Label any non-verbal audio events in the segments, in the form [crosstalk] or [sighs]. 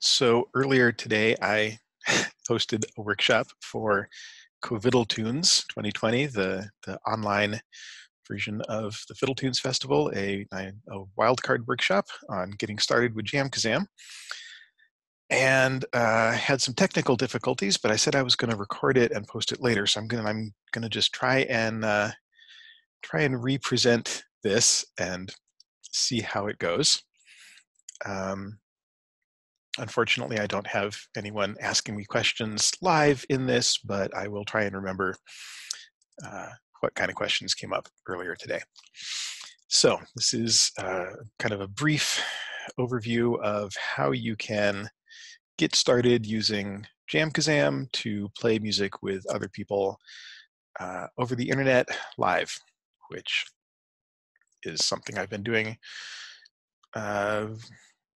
So earlier today, I [laughs] hosted a workshop for Coviddle Tunes 2020, the, the online version of the Fiddle Tunes Festival, a, a wildcard workshop on getting started with JamKazam. And uh, had some technical difficulties, but I said I was going to record it and post it later. So I'm going to I'm going to just try and uh, try and represent this and see how it goes. Um, Unfortunately, I don't have anyone asking me questions live in this, but I will try and remember uh, what kind of questions came up earlier today. So this is uh, kind of a brief overview of how you can get started using JamKazam to play music with other people uh, over the internet live, which is something I've been doing uh,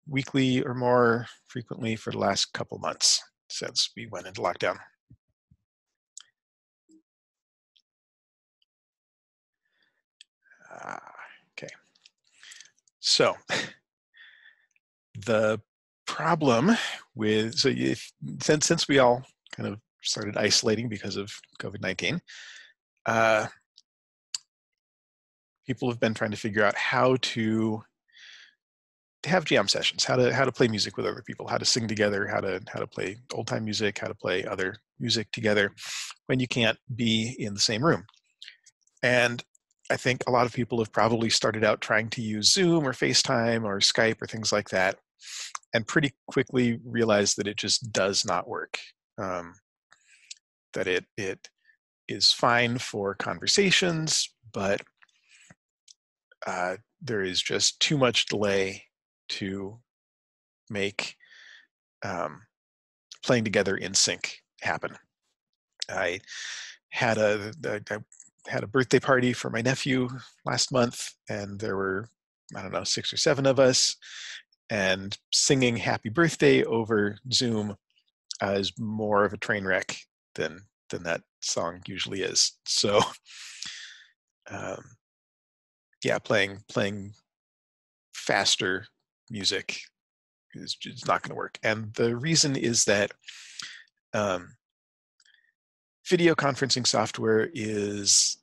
weekly or more frequently for the last couple months since we went into lockdown. Uh, okay, so the problem with so if since since we all kind of started isolating because of COVID nineteen, uh, people have been trying to figure out how to to have jam sessions, how to how to play music with other people, how to sing together, how to how to play old time music, how to play other music together when you can't be in the same room. And I think a lot of people have probably started out trying to use Zoom or FaceTime or Skype or things like that, and pretty quickly realized that it just does not work. Um, that it it is fine for conversations, but uh, there is just too much delay to make um, playing together in sync happen. I had a, I had a birthday party for my nephew last month, and there were I don't know six or seven of us, and singing "Happy Birthday" over Zoom uh, is more of a train wreck than than that song usually is. So, [laughs] um, yeah, playing playing faster music is just not going to work. And the reason is that um, video conferencing software is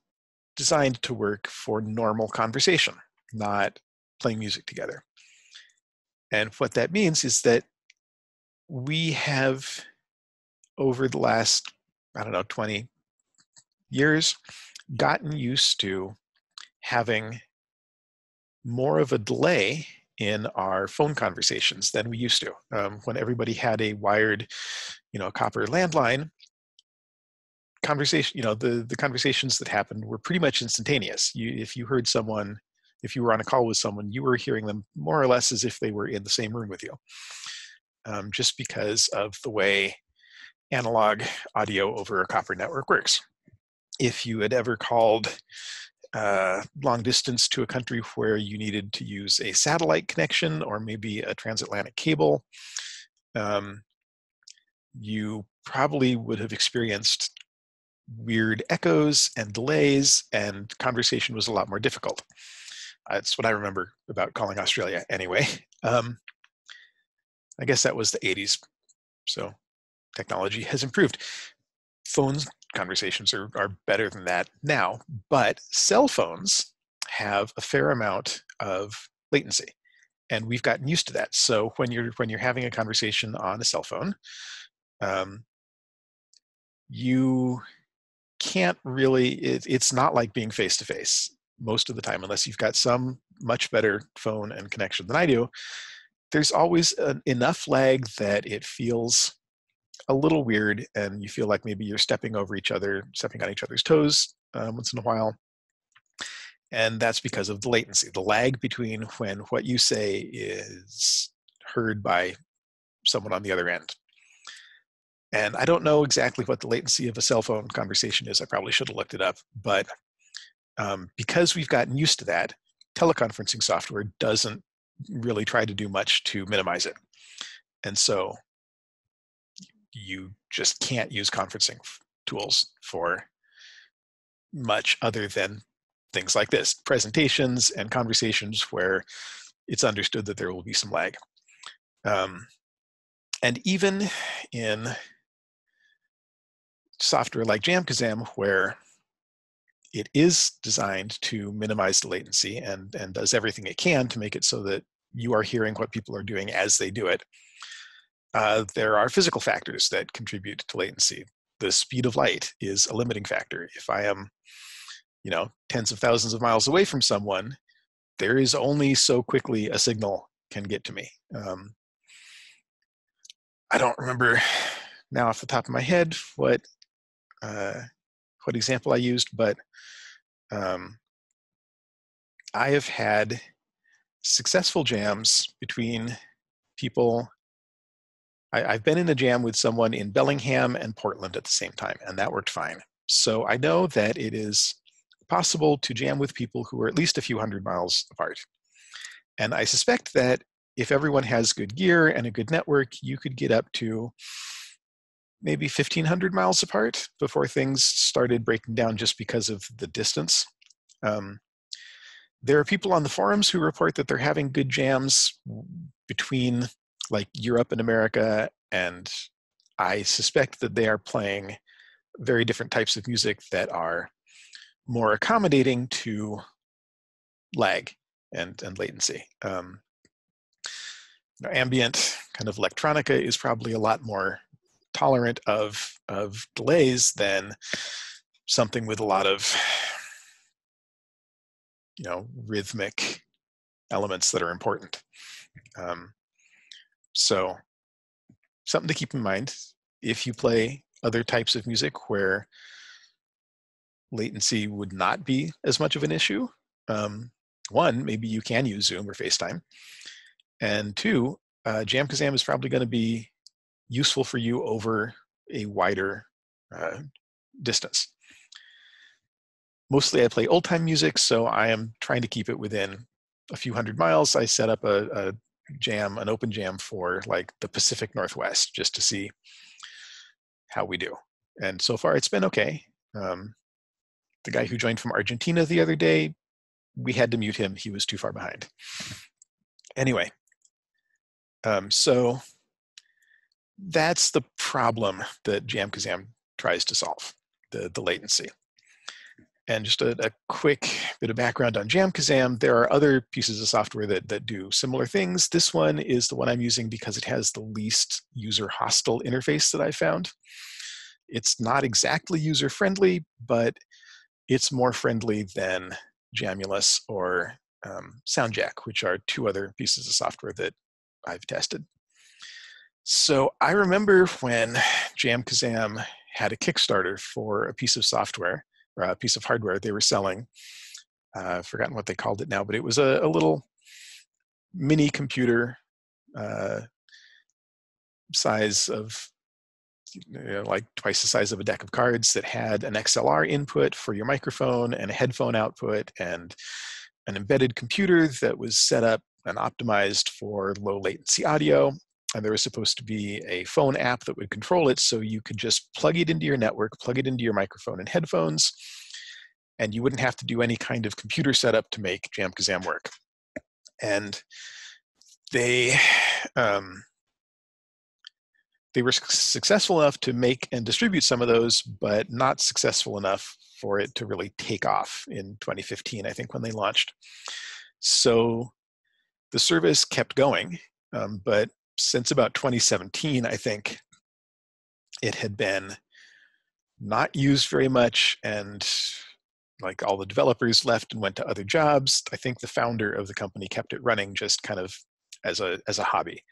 designed to work for normal conversation, not playing music together. And what that means is that we have, over the last, I don't know, 20 years, gotten used to having more of a delay in our phone conversations than we used to. Um, when everybody had a wired, you know, a copper landline, conversation, you know, the the conversations that happened were pretty much instantaneous. You, if you heard someone, if you were on a call with someone, you were hearing them more or less as if they were in the same room with you, um, just because of the way analog audio over a copper network works. If you had ever called uh, long distance to a country where you needed to use a satellite connection or maybe a transatlantic cable, um, you probably would have experienced weird echoes and delays, and conversation was a lot more difficult. That's what I remember about calling Australia anyway. [laughs] Um, I guess that was the 80s, so technology has improved. Phones conversations are, are better than that now, but cell phones have a fair amount of latency and we've gotten used to that. So when you're when you're having a conversation on a cell phone, um, you can't really. It, it's not like being face to face most of the time, unless you've got some much better phone and connection than I do. There's always an, enough lag that it feels a little weird and you feel like maybe you're stepping over each other, stepping on each other's toes um, once in a while. And that's because of the latency, the lag between when what you say is heard by someone on the other end. And I don't know exactly what the latency of a cell phone conversation is. I probably should have looked it up. But um, because we've gotten used to that, teleconferencing software doesn't really try to do much to minimize it. And so you just can't use conferencing tools for much other than things like this presentations and conversations where it's understood that there will be some lag. Um, and even in software like JamKazam, where it is designed to minimize the latency and, and does everything it can to make it so that you are hearing what people are doing as they do it. Uh, there are physical factors that contribute to latency. The speed of light is a limiting factor. If I am, you know, tens of thousands of miles away from someone, there is only so quickly a signal can get to me. Um, I don't remember now off the top of my head what uh, what example I used, but um, I have had successful jams between people. I, I've been in a jam with someone in Bellingham and Portland at the same time, and that worked fine. So I know that it is possible to jam with people who are at least a few hundred miles apart. And I suspect that if everyone has good gear and a good network, you could get up to maybe 1500 miles apart before things started breaking down just because of the distance. Um, there are people on the forums who report that they're having good jams between like Europe and America, and I suspect that they are playing very different types of music that are more accommodating to lag and, and latency. Um, ambient kind of electronica is probably a lot more tolerant of of delays than something with a lot of you know rhythmic elements that are important um, so something to keep in mind if you play other types of music where latency would not be as much of an issue um, one maybe you can use zoom or facetime and two uh, jamkazam is probably going to be useful for you over a wider uh, distance. Mostly I play old time music, so I am trying to keep it within a few hundred miles. I set up a, a jam, an open jam for like the Pacific Northwest just to see how we do. And so far it's been okay. Um, the guy who joined from Argentina the other day, we had to mute him. He was too far behind. Anyway, um, so that's the problem that JamKazam tries to solve, the, the latency. And just a, a, quick bit of background on JamKazam, there are other pieces of software that, that do similar things. This one is the one I'm using because it has the least user hostile interface that I found. It's not exactly user friendly, but it's more friendly than Jamulus or um, SoundJack, which are two other pieces of software that I've tested. So I remember when JamKazam had a Kickstarter for a piece of software a piece of hardware they were selling. Uh, I've forgotten what they called it now, but it was a, a little mini computer uh, size of you know, like twice the size of a deck of cards that had an XLR input for your microphone and a headphone output and an embedded computer that was set up and optimized for low latency audio and there was supposed to be a phone app that would control it so you could just plug it into your network, plug it into your microphone and headphones, and you wouldn't have to do any kind of computer setup to make JamKazam work. And they um, they were successful enough to make and distribute some of those, but not successful enough for it to really take off in 2015, I think, when they launched. So the service kept going, um, but since about 2017, I think it had been not used very much and like all the developers left and went to other jobs. I think the founder of the company kept it running just kind of as a as a hobby.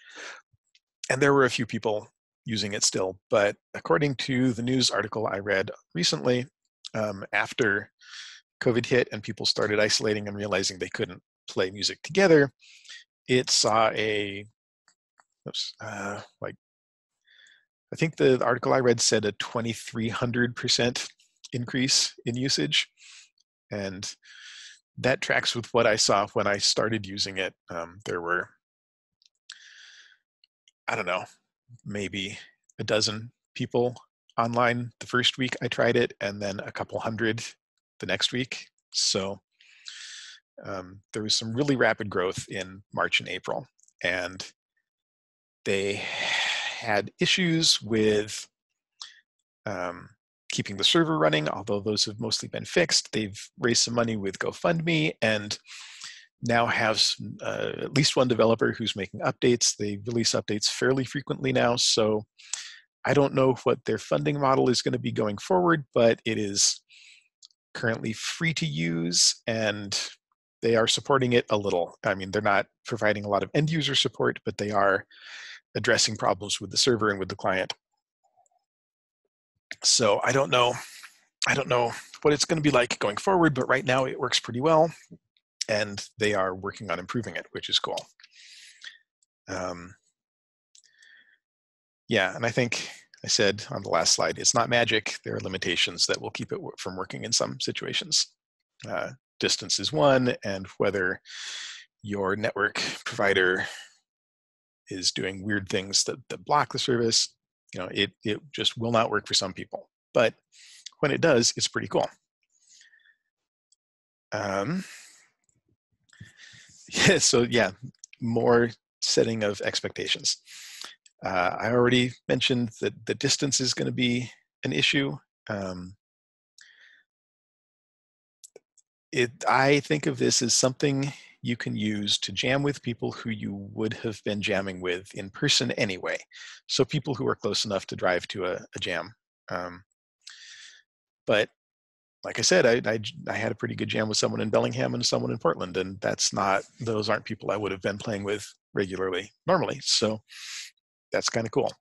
And there were a few people using it still, but according to the news article I read recently, um, after COVID hit and people started isolating and realizing they couldn't play music together, it saw a uh, like I think the article I read said a 2,300% increase in usage. And that tracks with what I saw when I started using it. Um, there were, I don't know, maybe a dozen people online the first week I tried it, and then a couple hundred the next week. So um, there was some really rapid growth in March and April. And they had issues with um, keeping the server running, although those have mostly been fixed. They've raised some money with GoFundMe and now have uh, at least one developer who's making updates. They release updates fairly frequently now, so I don't know what their funding model is going to be going forward, but it is currently free to use and they are supporting it a little. I mean, they're not providing a lot of end user support, but they are addressing problems with the server and with the client. So I don't know. I don't know what it's going to be like going forward, but right now it works pretty well, and they are working on improving it, which is cool. Um, yeah, and I think I said on the last slide, it's not magic. There are limitations that will keep it from working in some situations. Uh, distance is one, and whether your network provider is doing weird things that, that block the service, you know, it, it just will not work for some people. But when it does, it's pretty cool. Um, [laughs] yeah, so yeah, more setting of expectations. Uh, I already mentioned that the distance is going to be an issue. Um, it, I think of this as something you can use to jam with people who you would have been jamming with in person anyway. So people who are close enough to drive to a, a jam. Um, but like I said, I, I, I, had a pretty good jam with someone in Bellingham and someone in Portland, and that's not, those aren't people I would have been playing with regularly normally. So that's kind of cool.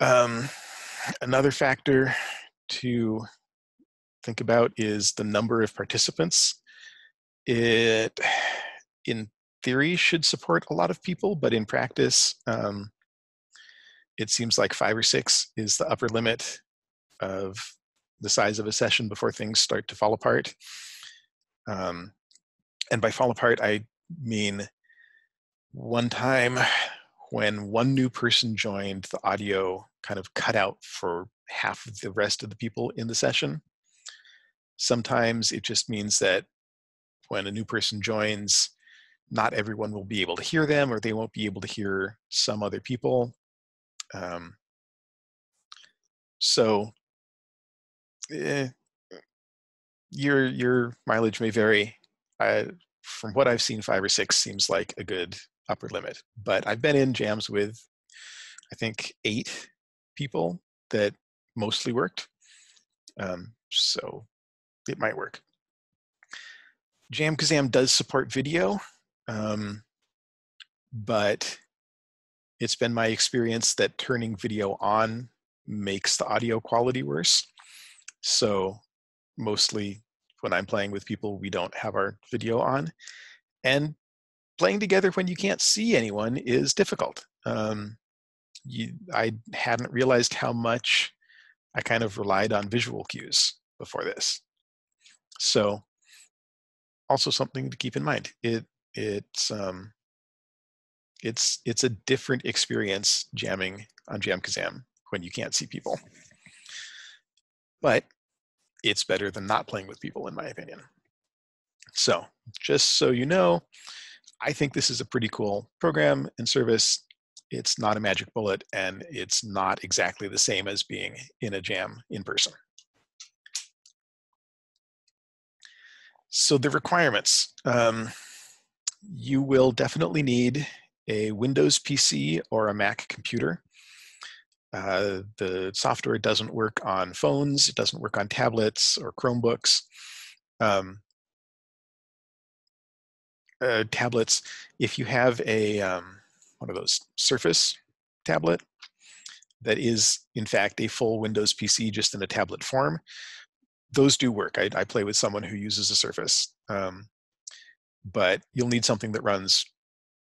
Um, another factor to think about is the number of participants. It, in theory, should support a lot of people, but in practice, um, it seems like five or six is the upper limit of the size of a session before things start to fall apart. Um, and by fall apart, I mean one time when one new person joined, the audio kind of cut out for half of the rest of the people in the session. Sometimes it just means that when a new person joins, not everyone will be able to hear them or they won't be able to hear some other people. Um, so eh, your your mileage may vary. I, from what I've seen, five or six seems like a good upper limit. But I've been in jams with, I think, eight people that mostly worked. Um, so it might work. JamKazam does support video, um, but it's been my experience that turning video on makes the audio quality worse. So mostly when I'm playing with people, we don't have our video on. And playing together when you can't see anyone is difficult. Um, you, I hadn't realized how much I kind of relied on visual cues before this. So also something to keep in mind. It it's um, it's it's a different experience jamming on JamKazam when you can't see people. But it's better than not playing with people, in my opinion. So just so you know, I think this is a pretty cool program and service. It's not a magic bullet, and it's not exactly the same as being in a jam in person. So the requirements. Um, you will definitely need a Windows PC or a Mac computer. Uh, the software doesn't work on phones, it doesn't work on tablets or Chromebooks. Um, uh, tablets, if you have a um, one of those Surface tablet that is in fact a full Windows PC just in a tablet form, those do work. I, I play with someone who uses a Surface, um, but you'll need something that runs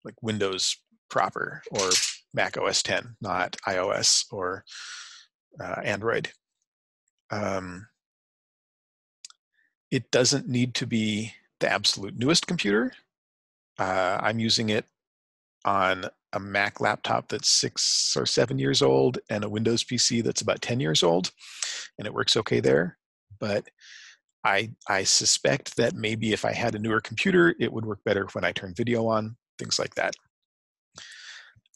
like Windows proper or Mac OS 10, not iOS or uh, Android. Um, it doesn't need to be the absolute newest computer. Uh, I'm using it on a Mac laptop that's six or seven years old and a Windows PC that's about 10 years old, and it works okay there. But I, I suspect that maybe if I had a newer computer, it would work better when I turn video on, things like that.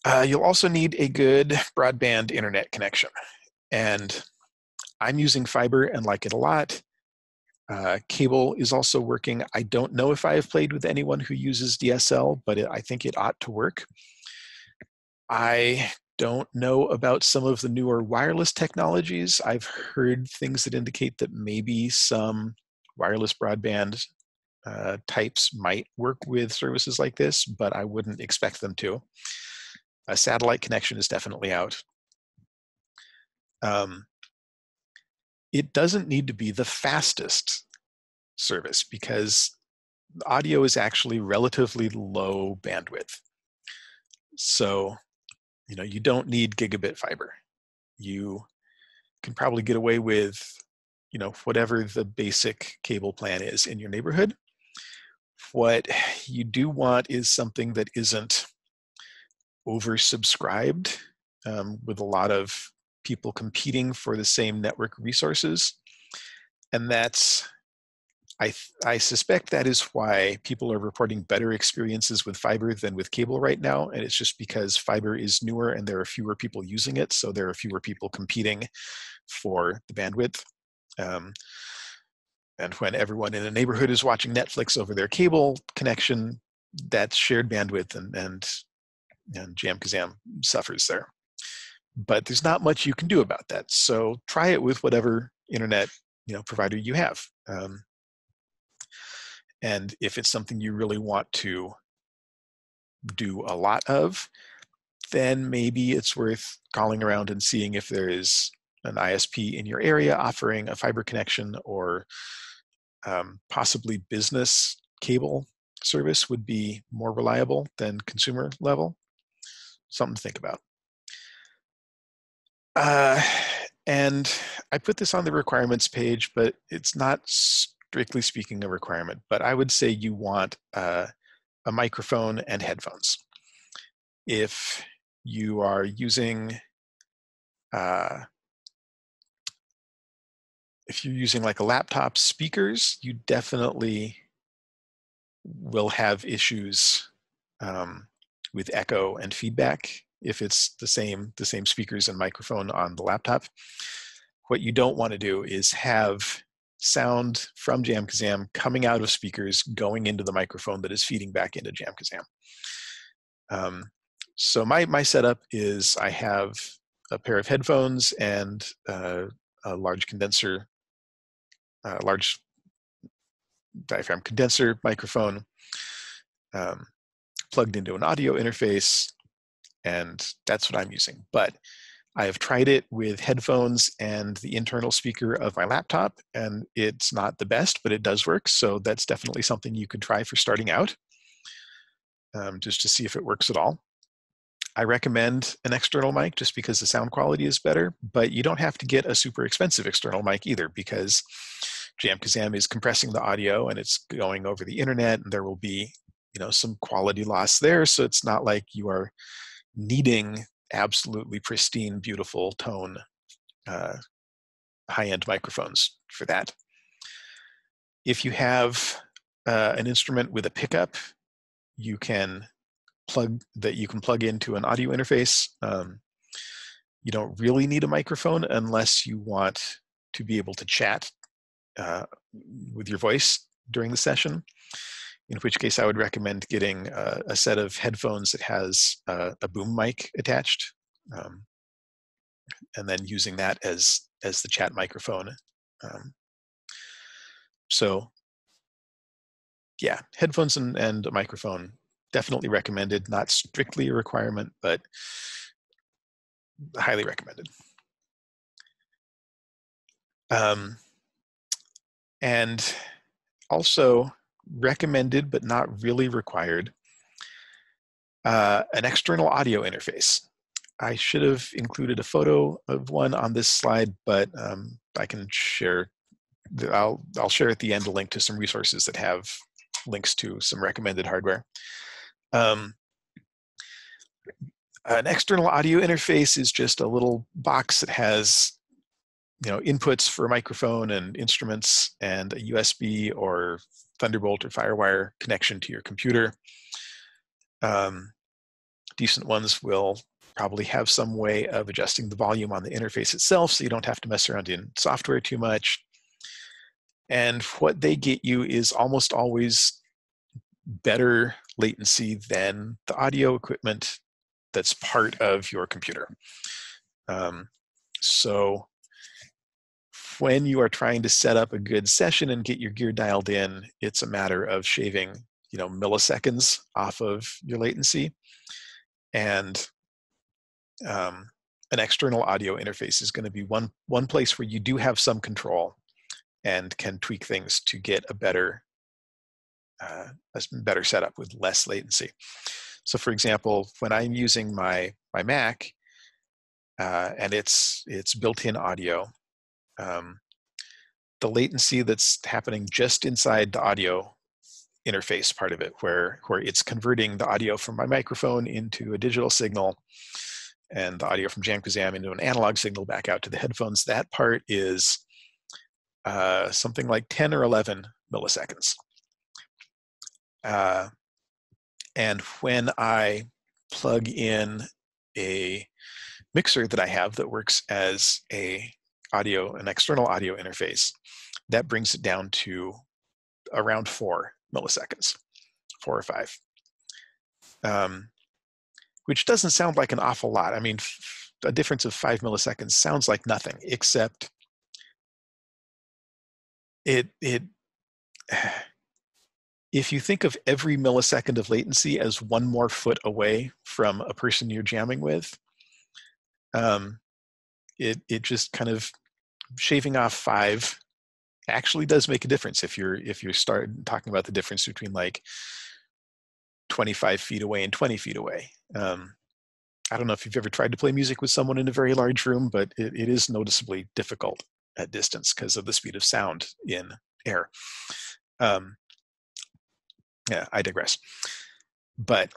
Uh, you'll also need a good broadband internet connection. And I'm using fiber and like it a lot. Uh, cable is also working. I don't know if I have played with anyone who uses DSL, but it, I think it ought to work. I don't know about some of the newer wireless technologies. I've heard things that indicate that maybe some wireless broadband uh, types might work with services like this, but I wouldn't expect them to. A satellite connection is definitely out. Um, it doesn't need to be the fastest service because audio is actually relatively low bandwidth. So, you know, you don't need gigabit fiber. You can probably get away with, you know, whatever the basic cable plan is in your neighborhood. What [sighs] you do want is something that isn't oversubscribed um, with a lot of people competing for the same network resources. And that's, I, I suspect that is why people are reporting better experiences with fiber than with cable right now. And it's just because fiber is newer and there are fewer people using it. So there are fewer people competing for the bandwidth. Um, and when everyone in a neighborhood is watching Netflix over their cable connection, that's shared bandwidth and, and, and JamKazam suffers there but there's not much you can do about that. So try it with whatever internet you know provider you have. Um, and if it's something you really want to do a lot of, then maybe it's worth calling around and seeing if there is an ISP in your area offering a fiber connection or um, possibly business cable service would be more reliable than consumer level. Something to think about. Uh, and I put this on the requirements page, but it's not strictly speaking a requirement, but I would say you want uh, a microphone and headphones. If you are using uh, if you're using like a laptop speakers, you definitely will have issues um, with echo and feedback if it's the same the same speakers and microphone on the laptop. What you don't want to do is have sound from JamKazam coming out of speakers going into the microphone that is feeding back into JamKazam. Um, so my, my setup is I have a pair of headphones and uh, a large condenser, uh, large diaphragm condenser microphone um, plugged into an audio interface and that's what I'm using. But I have tried it with headphones and the internal speaker of my laptop, and it's not the best, but it does work. So that's definitely something you could try for starting out, um, just to see if it works at all. I recommend an external mic just because the sound quality is better, but you don't have to get a super expensive external mic either because JamKazam is compressing the audio and it's going over the internet, and there will be you know some quality loss there. So it's not like you are needing absolutely pristine, beautiful tone uh, high-end microphones for that. If you have uh, an instrument with a pickup, you can plug that you can plug into an audio interface. Um, you don't really need a microphone unless you want to be able to chat uh, with your voice during the session in which case I would recommend getting a, set of headphones that has a, a boom mic attached, um, and then using that as as the chat microphone. Um, so, yeah, headphones and, and a microphone definitely recommended. Not strictly a requirement, but highly recommended. Um, and also recommended but not really required. Uh, an external audio interface. I should have included a photo of one on this slide, but um, I can share. I'll I'll share at the end a link to some resources that have links to some recommended hardware. Um, an external audio interface is just a little box that has you know inputs for a microphone and instruments and a USB or Thunderbolt or FireWire connection to your computer. Um, decent ones will probably have some way of adjusting the volume on the interface itself so you don't have to mess around in software too much. And what they get you is almost always better latency than the audio equipment that's part of your computer. Um, so when you are trying to set up a good session and get your gear dialed in, it's a matter of shaving, you know, milliseconds off of your latency. And um, an external audio interface is going to be one one place where you do have some control and can tweak things to get a better uh, a better setup with less latency. So, for example, when I'm using my my Mac uh, and it's it's built-in audio, um, the latency that's happening just inside the audio interface part of it, where where it's converting the audio from my microphone into a digital signal, and the audio from Jamkazam into an analog signal back out to the headphones. That part is uh, something like 10 or 11 milliseconds. Uh, and when I plug in a mixer that I have that works as a audio, an external audio interface, that brings it down to around four milliseconds, four or five. Um, which doesn't sound like an awful lot. I mean, a difference of five milliseconds sounds like nothing, except it it [sighs] if you think of every millisecond of latency as one more foot away from a person you're jamming with, um, it it just kind of shaving off five actually does make a difference if you're if you start talking about the difference between like 25 feet away and 20 feet away. Um, I don't know if you've ever tried to play music with someone in a very large room, but it, it is noticeably difficult at distance because of the speed of sound in air. Um, yeah, I digress. But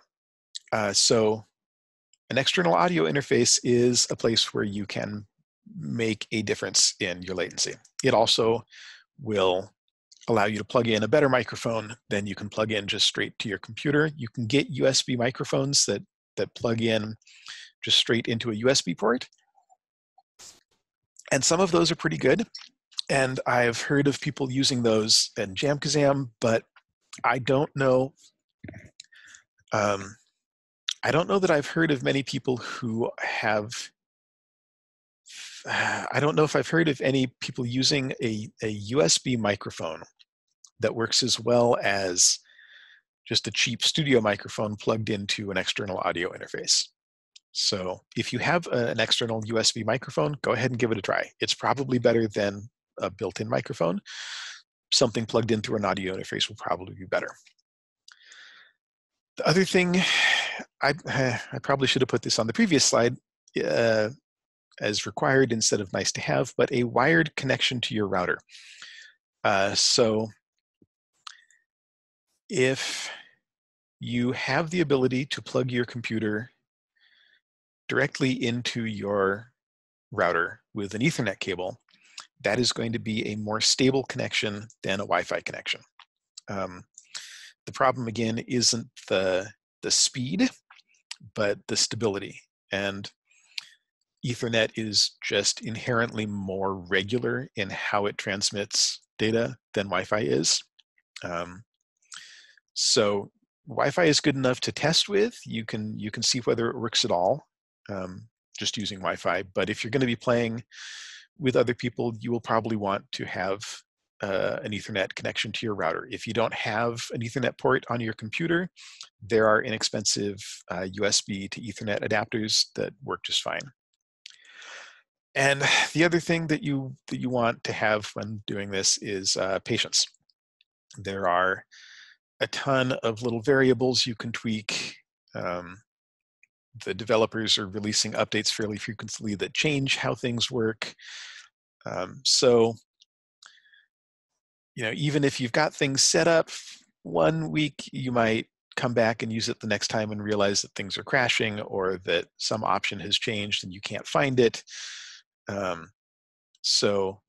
uh, so an external audio interface is a place where you can make a difference in your latency. It also will allow you to plug in a better microphone than you can plug in just straight to your computer. You can get USB microphones that, that plug in just straight into a USB port. And some of those are pretty good. And I've heard of people using those in Jamkazam, but I don't know. Um, I don't know that I've heard of many people who have. [sighs] I don't know if I've heard of any people using a, a USB microphone that works as well as just a cheap studio microphone plugged into an external audio interface. So if you have a, an external USB microphone, go ahead and give it a try. It's probably better than a built-in microphone. Something plugged in through an audio interface will probably be better. The other thing, [sighs] I, [sighs] I probably should have put this on the previous slide uh, as required instead of nice to have, but a wired connection to your router. Uh, so if you have the ability to plug your computer directly into your router with an Ethernet cable, that is going to be a more stable connection than a Wi-Fi connection. Um, the problem again isn't the the speed, but the stability. And Ethernet is just inherently more regular in how it transmits data than Wi-Fi is. Um, so Wi-Fi is good enough to test with. You can you can see whether it works at all, um, just using Wi-Fi. But if you're going to be playing with other people, you will probably want to have uh, an Ethernet connection to your router. If you don't have an Ethernet port on your computer, there are inexpensive uh, USB to Ethernet adapters that work just fine. And [sighs] the other thing that you that you want to have when doing this is uh, patience. There are a ton of little variables you can tweak. Um, the developers are releasing updates fairly frequently that change how things work. Um, so, you know, even if you've got things set up one week, you might come back and use it the next time and realize that things are crashing or that some option has changed and you can't find it. Um, so,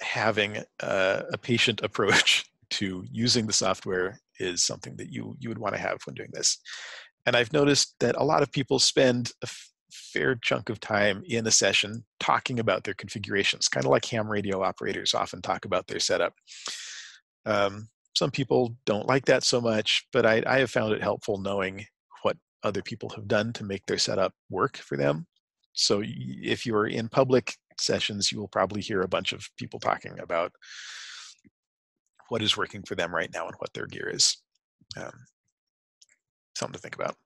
having a, a patient [laughs] approach to using the software is something that you you would want to have when doing this. And I've noticed that a lot of people spend a fair chunk of time in a session talking about their configurations, kind of like ham radio operators often talk about their setup. Um, some people don't like that so much, but I, I have found it helpful knowing what other people have done to make their setup work for them. So if you're in public sessions, you will probably hear a bunch of people talking about what is working for them right now and what their gear is. Um, something to think about.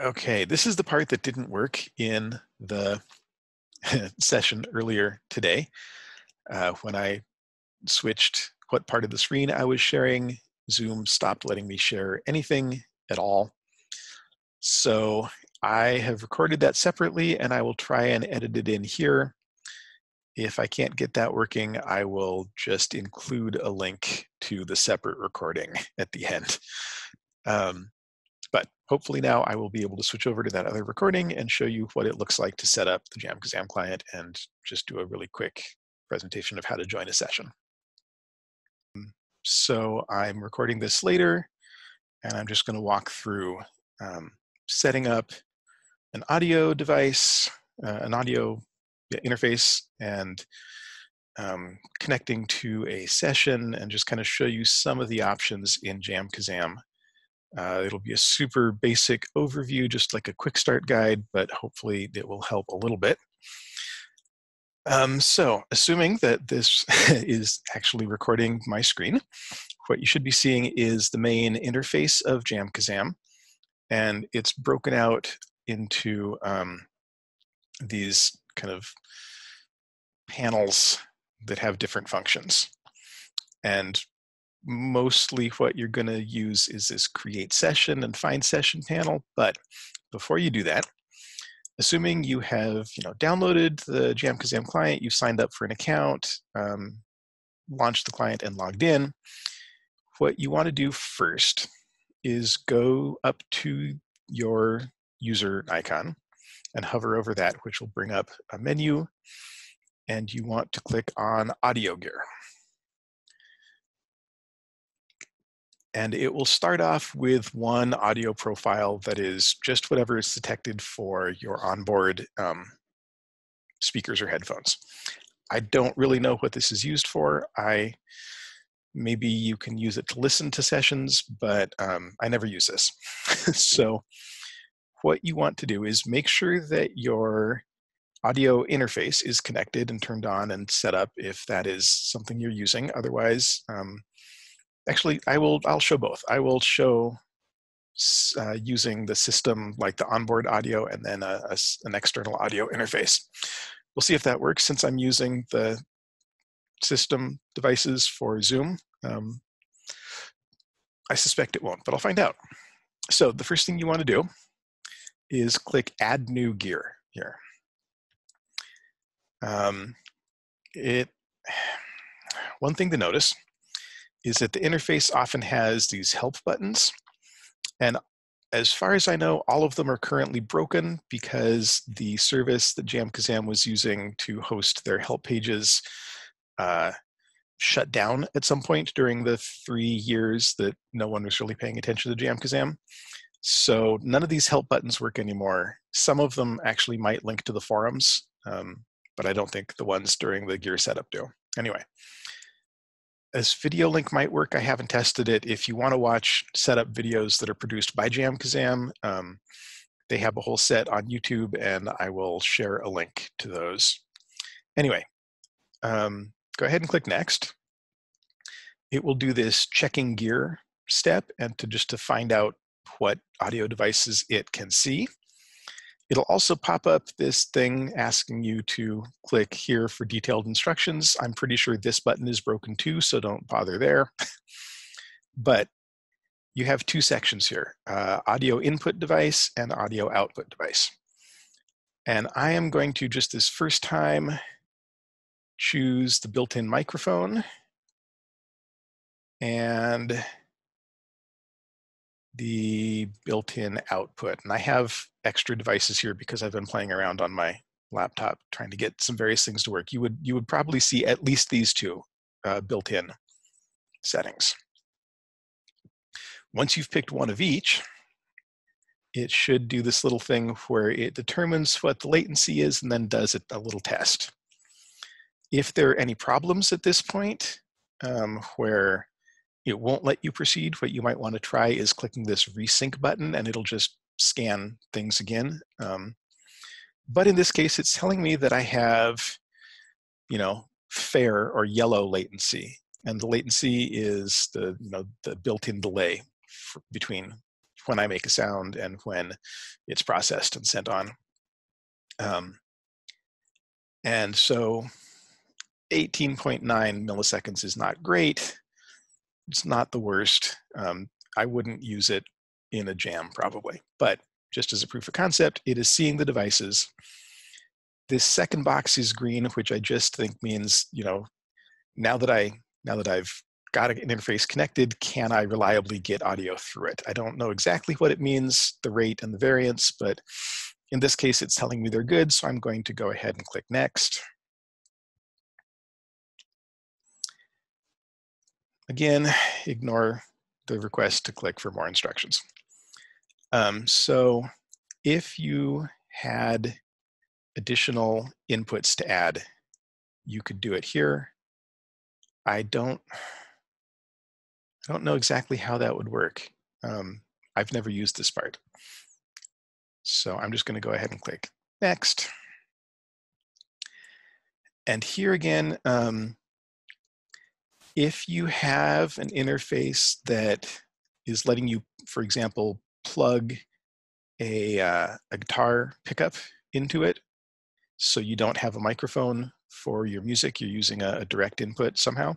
Okay, this is the part that didn't work in the [laughs] session earlier today. Uh, when I switched what part of the screen I was sharing, Zoom stopped letting me share anything at all. So I have recorded that separately and I will try and edit it in here. If I can't get that working, I will just include a link to the separate recording [laughs] at the end. Um, but hopefully now I will be able to switch over to that other recording and show you what it looks like to set up the JamKazam client and just do a really quick presentation of how to join a session. So I'm recording this later and I'm just going to walk through um, setting up an audio device, uh, an audio interface and um, connecting to a session and just kind of show you some of the options in JamKazam uh, it'll be a super basic overview, just like a quick start guide, but hopefully it will help a little bit. Um, so assuming that this [laughs] is actually recording my screen, what you should be seeing is the main interface of JamKazam, and it's broken out into um, these kind of panels that have different functions. And mostly what you're going to use is this create session and find session panel. But before you do that, assuming you have you know downloaded the JamKazam client, you've signed up for an account, um, launched the client and logged in, what you want to do first is go up to your user icon and hover over that, which will bring up a menu. And you want to click on Audio Gear. And it will start off with one audio profile that is just whatever is detected for your onboard um, speakers or headphones. I don't really know what this is used for. I maybe you can use it to listen to sessions, but um, I never use this. [laughs] so what you want to do is make sure that your audio interface is connected and turned on and set up if that is something you're using. Otherwise, um, actually, I will, I'll show both. I will show uh, using the system like the onboard audio and then a, a, an external audio interface. We'll see if that works since I'm using the system devices for Zoom. Um, I suspect it won't, but I'll find out. So the first thing you want to do is click Add New Gear here. Um, it, [sighs] one thing to notice is that the interface often has these help buttons. And as far as I know, all of them are currently broken because the service that JamKazam was using to host their help pages uh, shut down at some point during the three years that no one was really paying attention to JamKazam. So none of these help buttons work anymore. Some of them actually might link to the forums, um, but I don't think the ones during the gear setup do. Anyway, as video link might work, I haven't tested it. If you want to watch setup videos that are produced by JamKazam, um, they have a whole set on YouTube and I will share a link to those. Anyway, um, go ahead and click next. It will do this checking gear step and to just to find out what audio devices it can see. It'll also pop up this thing asking you to click here for detailed instructions. I'm pretty sure this button is broken too, so don't bother there. [laughs] but you have two sections here, uh, audio input device and audio output device. And I am going to just this first time choose the built-in microphone and the built-in output. And I have extra devices here because I've been playing around on my laptop trying to get some various things to work. You would you would probably see at least these two uh, built-in settings. once you've picked one of each, it should do this little thing where it determines what the latency is and then does a little test. If there are any problems at this point um, where it won't let you proceed, what you might want to try is clicking this resync button and it'll just scan things again. Um, but in this case, it's telling me that I have, you know, fair or yellow latency. And the latency is the, you know, the built-in delay between when I make a sound and when it's processed and sent on. Um, and so 18.9 milliseconds is not great. It's not the worst. Um, I wouldn't use it in a jam probably, but just as a proof of concept, it is seeing the devices. This second box is green, which I just think means, you know, now that I now that I've got an interface connected, can I reliably get audio through it? I don't know exactly what it means, the rate and the variance, but in this case, it's telling me they're good, so I'm going to go ahead and click next. Again, [sighs] ignore the request to click for more instructions. Um, so if you had additional inputs to add, you could do it here. I don't, I don't know exactly how that would work. Um, I've never used this part. So I'm just going to go ahead and click next. And here again, um, if you have an interface that is letting you, for example, plug a, uh, a guitar pickup into it, so you don't have a microphone for your music, you're using a, a direct input somehow,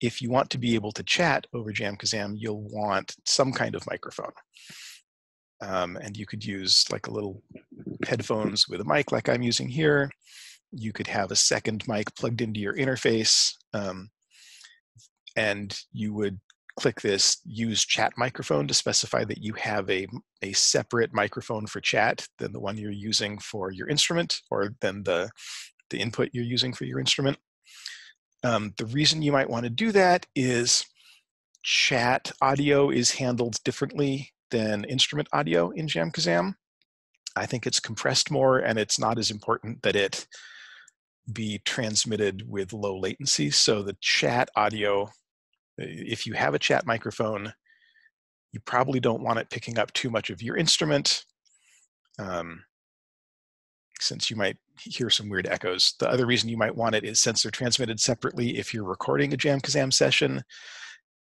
if you want to be able to chat over JamKazam, you'll want some kind of microphone. Um, and you could use like a little headphones with a mic like I'm using here. You could have a second mic plugged into your interface. Um, and you would click this use chat microphone to specify that you have a, a separate microphone for chat than the one you're using for your instrument or than the, the input you're using for your instrument. Um, the reason you might want to do that is chat audio is handled differently than instrument audio in JamKazam. I think it's compressed more and it's not as important that it be transmitted with low latency. So the chat audio, if you have a chat microphone, you probably don't want it picking up too much of your instrument. Um, since you might hear some weird echoes. The other reason you might want it is since they're transmitted separately, if you're recording a JamKazam session,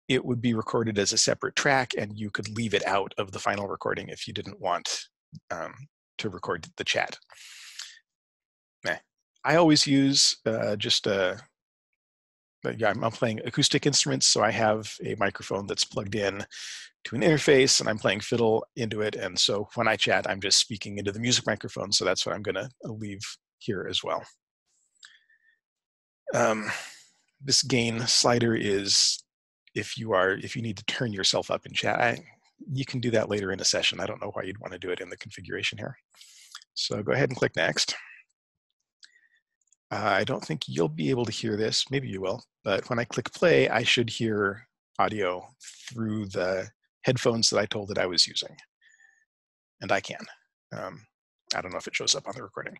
it would be recorded as a separate track and you could leave it out of the final recording if you didn't want um, to record the chat. I always use uh, just a, yeah, I'm playing acoustic instruments, so I have a microphone that's plugged in to an interface and I'm playing fiddle into it. And so when I chat, I'm just speaking into the music microphone. So that's what I'm gonna leave here as well. Um, this gain slider is if you are, if you need to turn yourself up in chat, I, you can do that later in a session. I don't know why you'd wanna do it in the configuration here. So go ahead and click next. Uh, I don't think you'll be able to hear this, maybe you will, but when I click play, I should hear audio through the headphones that I told that I was using. And I can. Um, I don't know if it shows up on the recording.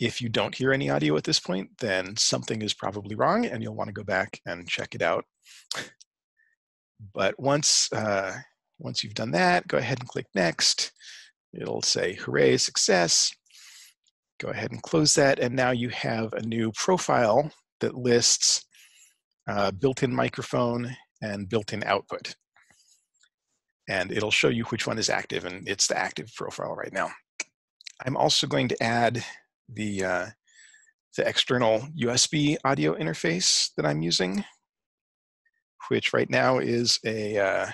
If you don't hear any audio at this point, then something is probably wrong and you'll want to go back and check it out. But once, uh, once you've done that, go ahead and click next. It'll say, hooray, success. Go ahead and close that. And now you have a new profile that lists uh, built-in microphone and built-in output and it'll show you which one is active and it's the active profile right now. I'm also going to add the, uh, the external USB audio interface that I'm using, which right now is a, uh,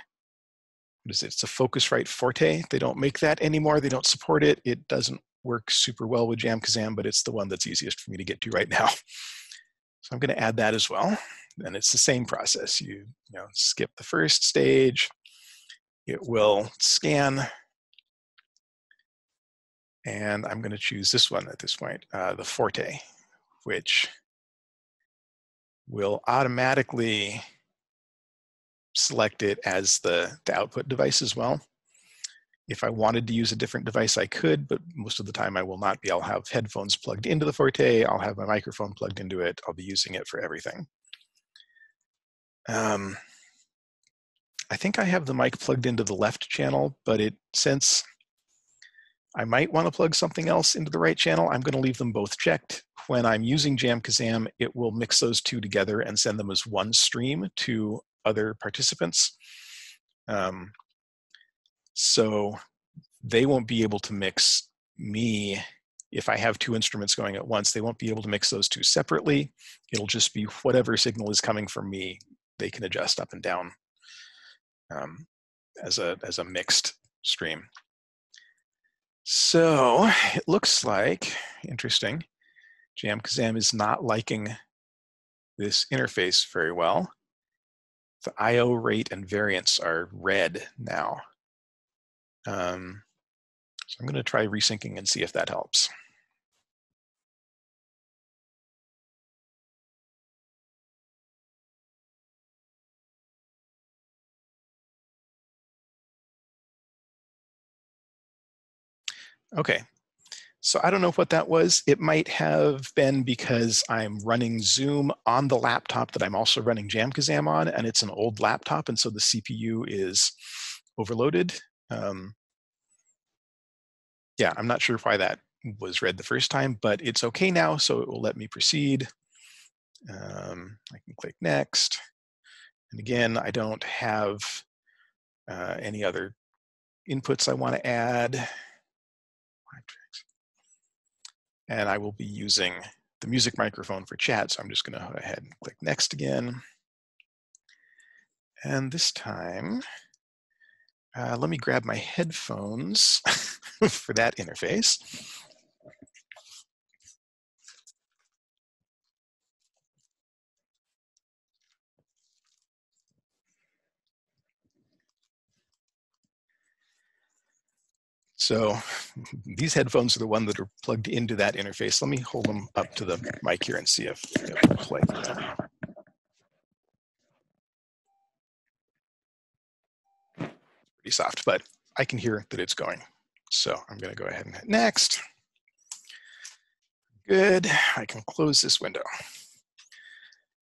what is it? It's a Focusrite Forte. They don't make that anymore. They don't support it. It doesn't work super well with JamKazam, but it's the one that's easiest for me to get to right now. So I'm going to add that as well. And it's the same process. You, you know, skip the first stage, it will scan and I'm going to choose this one at this point, uh, the Forte, which will automatically select it as the, the output device as well. If I wanted to use a different device, I could, but most of the time I will not be. I'll have headphones plugged into the Forte, I'll have my microphone plugged into it, I'll be using it for everything. Um, I think I have the mic plugged into the left channel, but it since I might want to plug something else into the right channel, I'm going to leave them both checked. When I'm using JamKazam, it will mix those two together and send them as one stream to other participants. Um, so they won't be able to mix me if I have two instruments going at once, they won't be able to mix those two separately. It'll just be whatever signal is coming from me, they can adjust up and down um, as, a, as a mixed stream. So it looks like, interesting, JamKazam is not liking this interface very well. The IO rate and variance are red now. Um, so I'm going to try resyncing and see if that helps. Okay, so I don't know what that was. It might have been because I'm running Zoom on the laptop that I'm also running JamKazam on, and it's an old laptop, and so the CPU is overloaded. Um, yeah, I'm not sure why that was read the first time, but it's okay now, so it will let me proceed. Um, I can click next. And again, I don't have uh, any other inputs I want to add. And I will be using the music microphone for chat. So I'm just going to go ahead and click next again. And this time, uh, let me grab my headphones [laughs] for that interface. So [laughs] these headphones are the one that are plugged into that interface. Let me hold them up to the mic here and see if it will play. Pretty soft, but I can hear that it's going. So I'm gonna go ahead and hit next. Good, I can close this window.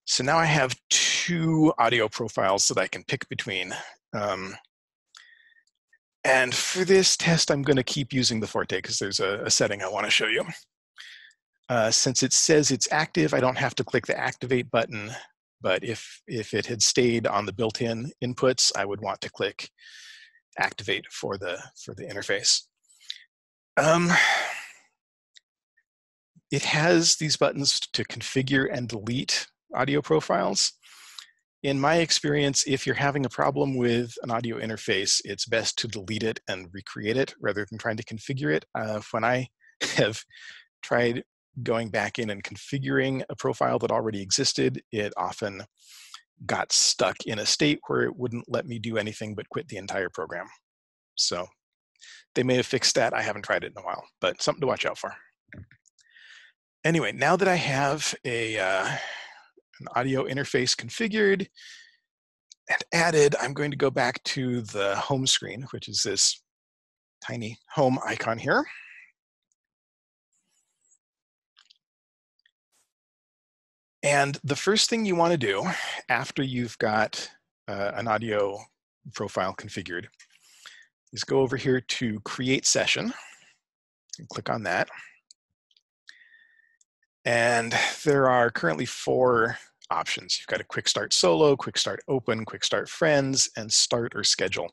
So now I have two audio profiles that I can pick between. Um, and for this test, I'm going to keep using the Forte because there's a, a, setting I want to show you. Uh, since it says it's active, I don't have to click the activate button. But if, if it had stayed on the built-in inputs, I would want to click activate for the, for the interface. Um, it has these buttons to configure and delete audio profiles in my experience, if you're having a problem with an audio interface, it's best to delete it and recreate it rather than trying to configure it. Uh, when I [laughs] have tried going back in and configuring a profile that already existed, it often got stuck in a state where it wouldn't let me do anything but quit the entire program. So they may have fixed that. I haven't tried it in a while, but something to watch out for. Anyway, now that I have a uh, an audio interface configured and added, I'm going to go back to the home screen, which is this tiny home icon here. And the first thing you want to do after you've got uh, an audio profile configured is go over here to create session and click on that. And there are currently four options. You've got a quick start solo, quick start open, quick start friends, and start or schedule.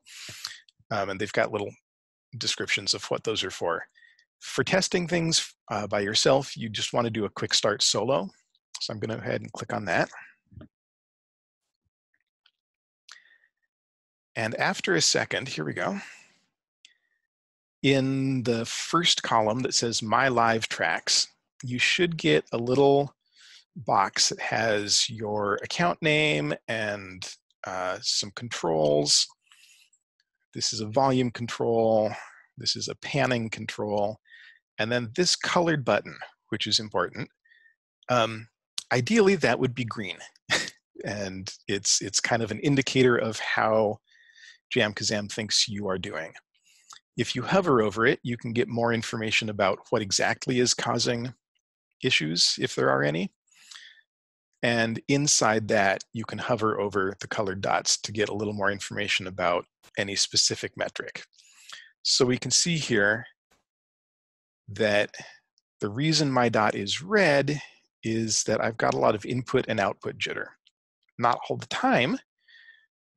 Um, and they've got little descriptions of what those are for. For testing things uh, by yourself, you just want to do a quick start solo. So I'm going to go ahead and click on that. And after a second, here we go. In the first column that says My Live Tracks, you should get a little box that has your account name and uh, some controls. This is a volume control. This is a panning control. And then this colored button, which is important. Um, ideally, that would be green. [laughs] and it's it's kind of an indicator of how JamKazam thinks you are doing. If you hover over it, you can get more information about what exactly is causing issues, if there are any. And inside that, you can hover over the colored dots to get a little more information about any specific metric. So we can see here that the reason my dot is red is that I've got a lot of input and output jitter. Not all the time,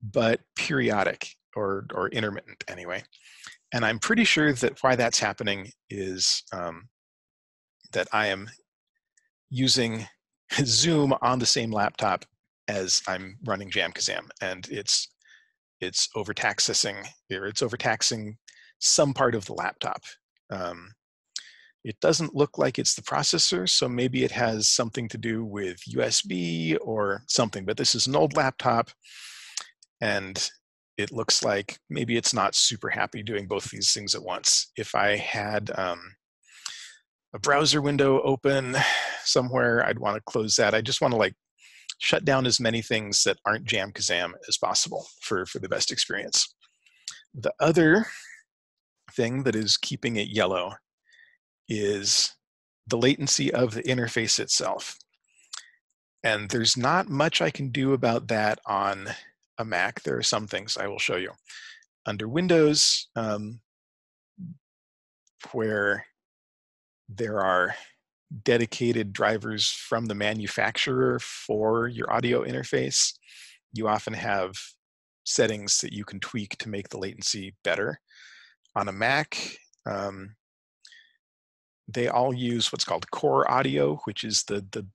but periodic or, or intermittent anyway. And I'm pretty sure that why that's happening is um, that I am using [laughs] Zoom on the same laptop as I'm running JamKazam, and it's it's overtaxing or it's overtaxing some part of the laptop. Um, it doesn't look like it's the processor, so maybe it has something to do with USB or something, but this is an old laptop and it looks like maybe it's not super happy doing both these things at once. If I had um, a browser window open [sighs] somewhere, I'd want to close that. I just want to like shut down as many things that aren't JamKazam as possible for, for the best experience. The other thing that is keeping it yellow is the latency of the interface itself. And there's not much I can do about that on a Mac. There are some things I will show you. Under Windows, um, where there are dedicated drivers from the manufacturer for your audio interface, you often have settings that you can tweak to make the latency better. On a Mac, um, they all use what's called core audio, which is the, the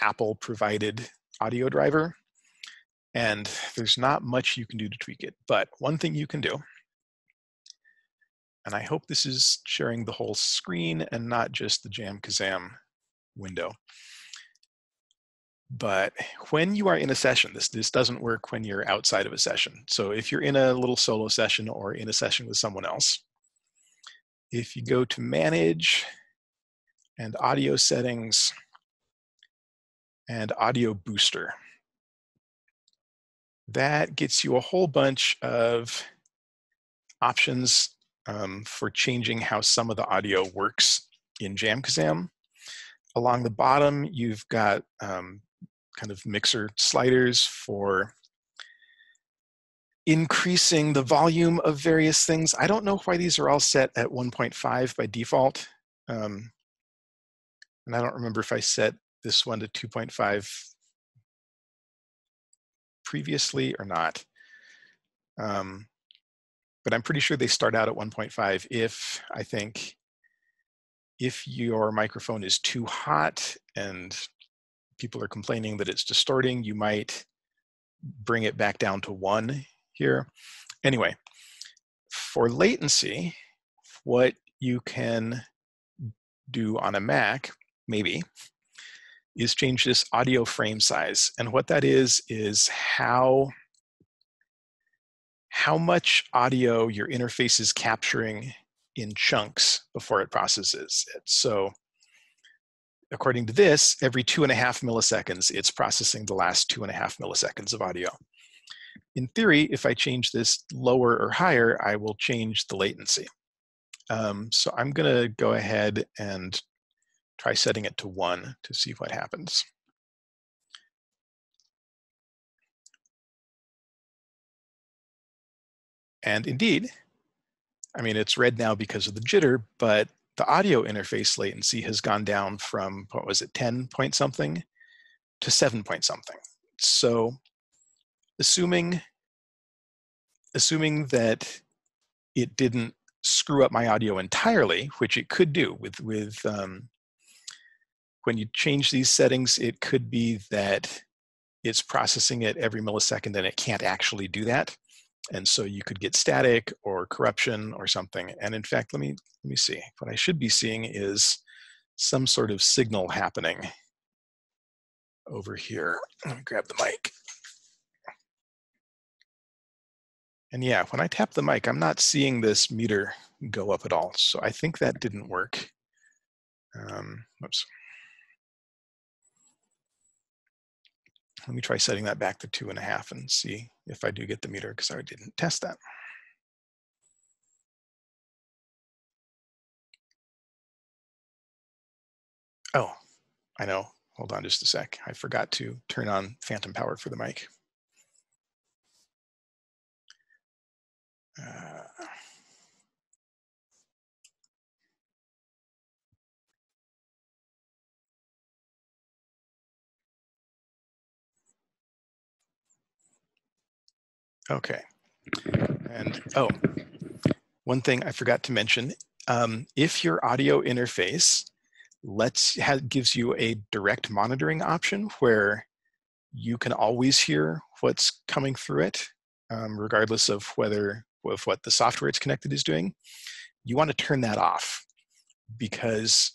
Apple provided audio driver. And there's not much you can do to tweak it. But one thing you can do, and I hope this is sharing the whole screen and not just the JamKazam window. But when you are in a session, this, this doesn't work when you're outside of a session. So if you're in a little solo session or in a session with someone else, if you go to manage and audio settings and audio booster, that gets you a whole bunch of options um, for changing how some of the audio works in JamKazam. Along the bottom, you've got um, kind of mixer sliders for increasing the volume of various things. I don't know why these are all set at 1.5 by default. Um, and I don't remember if I set this one to 2.5 previously or not. Um, but I'm pretty sure they start out at 1.5 if I think if your microphone is too hot and people are complaining that it's distorting, you might bring it back down to one here. Anyway, for latency, what you can do on a Mac, maybe, is change this audio frame size. And what that is, is how, how much audio your interface is capturing in chunks before it processes it. So according to this, every two and a half milliseconds, it's processing the last two and a half milliseconds of audio in theory, if I change this lower or higher, I will change the latency. Um, so I'm going to go ahead and try setting it to one to see what happens. And indeed, I mean, it's red now because of the jitter, but the audio interface latency has gone down from, what was it, 10 point something to 7 point something. So assuming assuming that it didn't screw up my audio entirely, which it could do with with um, when you change these settings, it could be that it's processing it every millisecond and it can't actually do that. And so you could get static or corruption or something. And in fact, let me let me see. What I should be seeing is some sort of signal happening over here. Let me grab the mic. And yeah, when I tap the mic, I'm not seeing this meter go up at all. So I think that didn't work. Um, oops. Let me try setting that back to two and a half and see if I do get the meter because I didn't test that. Oh, I know. Hold on just a sec. I forgot to turn on phantom power for the mic. Uh, Okay. And oh, one thing I forgot to mention, um, if your audio interface lets has, gives you a direct monitoring option where you can always hear what's coming through it, um, regardless of whether of what the software it's connected is doing, you want to turn that off because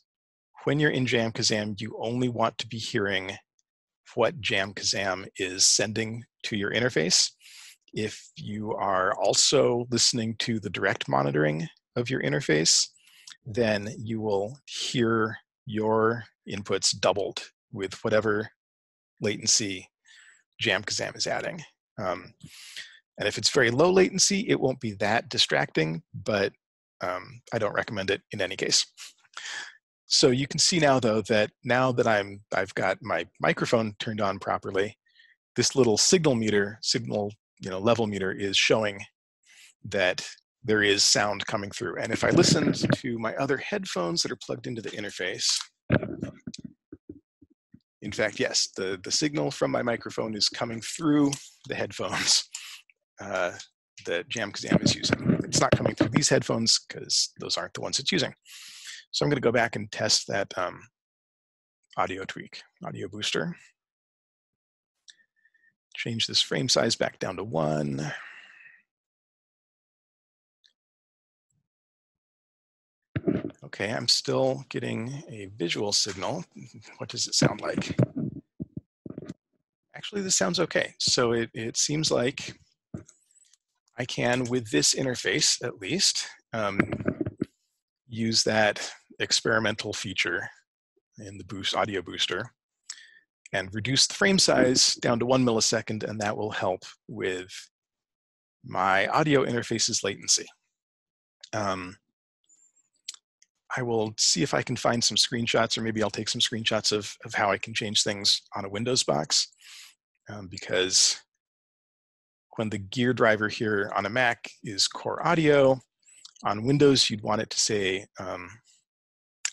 when you're in JamKazam, you only want to be hearing what JamKazam is sending to your interface. If you are also listening to the direct monitoring of your interface, then you will hear your inputs doubled with whatever latency JamKazam is adding. Um, and if it's very low latency, it won't be that distracting, but um, I don't recommend it in any case. So you can see now though that now that I'm, I've got my microphone turned on properly, this little signal meter, signal you know, level meter is showing that there is sound coming through. And if I listened to my other headphones that are plugged into the interface, in fact, yes, the, the signal from my microphone is coming through the headphones uh, that JamKazam is using. It's not coming through these headphones because those aren't the ones it's using. So I'm gonna go back and test that um, audio tweak, audio booster change this frame size back down to one. Okay, I'm still getting a visual signal. What does it sound like? Actually, this sounds okay. So it, it seems like I can, with this interface at least, um, use that experimental feature in the boost audio booster and reduce the frame size down to one millisecond, and that will help with my audio interface's latency. Um, I will see if I can find some screenshots, or maybe I'll take some screenshots of, of how I can change things on a Windows box, um, because when the gear driver here on a Mac is core audio, on Windows, you'd want it to say um,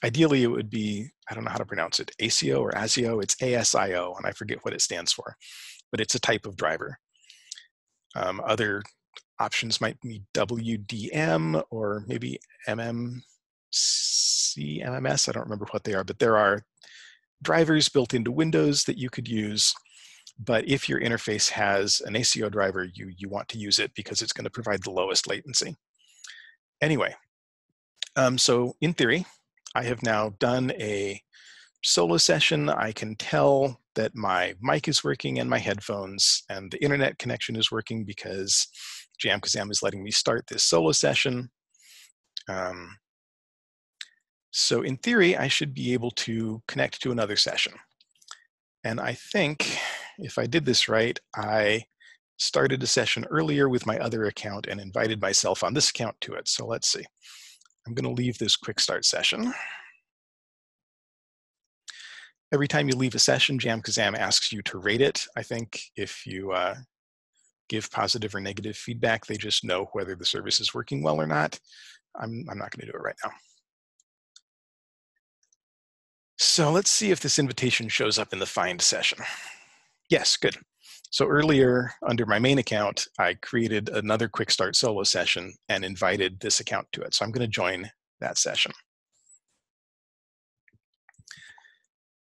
ideally it would be, I don't know how to pronounce it, ASIO or ASIO, it's ASIO, and I forget what it stands for, but it's a type of driver. Um, other options might be WDM or maybe MMC, MMS, I don't remember what they are, but there are drivers built into Windows that you could use. But if your interface has an ASIO driver, you, you want to use it because it's going to provide the lowest latency. Anyway, um, so in theory, I have now done a solo session. I can tell that my mic is working and my headphones and the internet connection is working because JamKazam is letting me start this solo session. Um, so in theory, I should be able to connect to another session. And I think if I did this right, I started a session earlier with my other account and invited myself on this account to it. So let's see. I'm going to leave this quick start session. Every time you leave a session, JamKazam asks you to rate it. I think if you uh, give positive or negative feedback, they just know whether the service is working well or not. I'm, I'm not going to do it right now. So let's see if this invitation shows up in the find session. Yes, good. So earlier under my main account, I created another quick start solo session and invited this account to it. So I'm gonna join that session.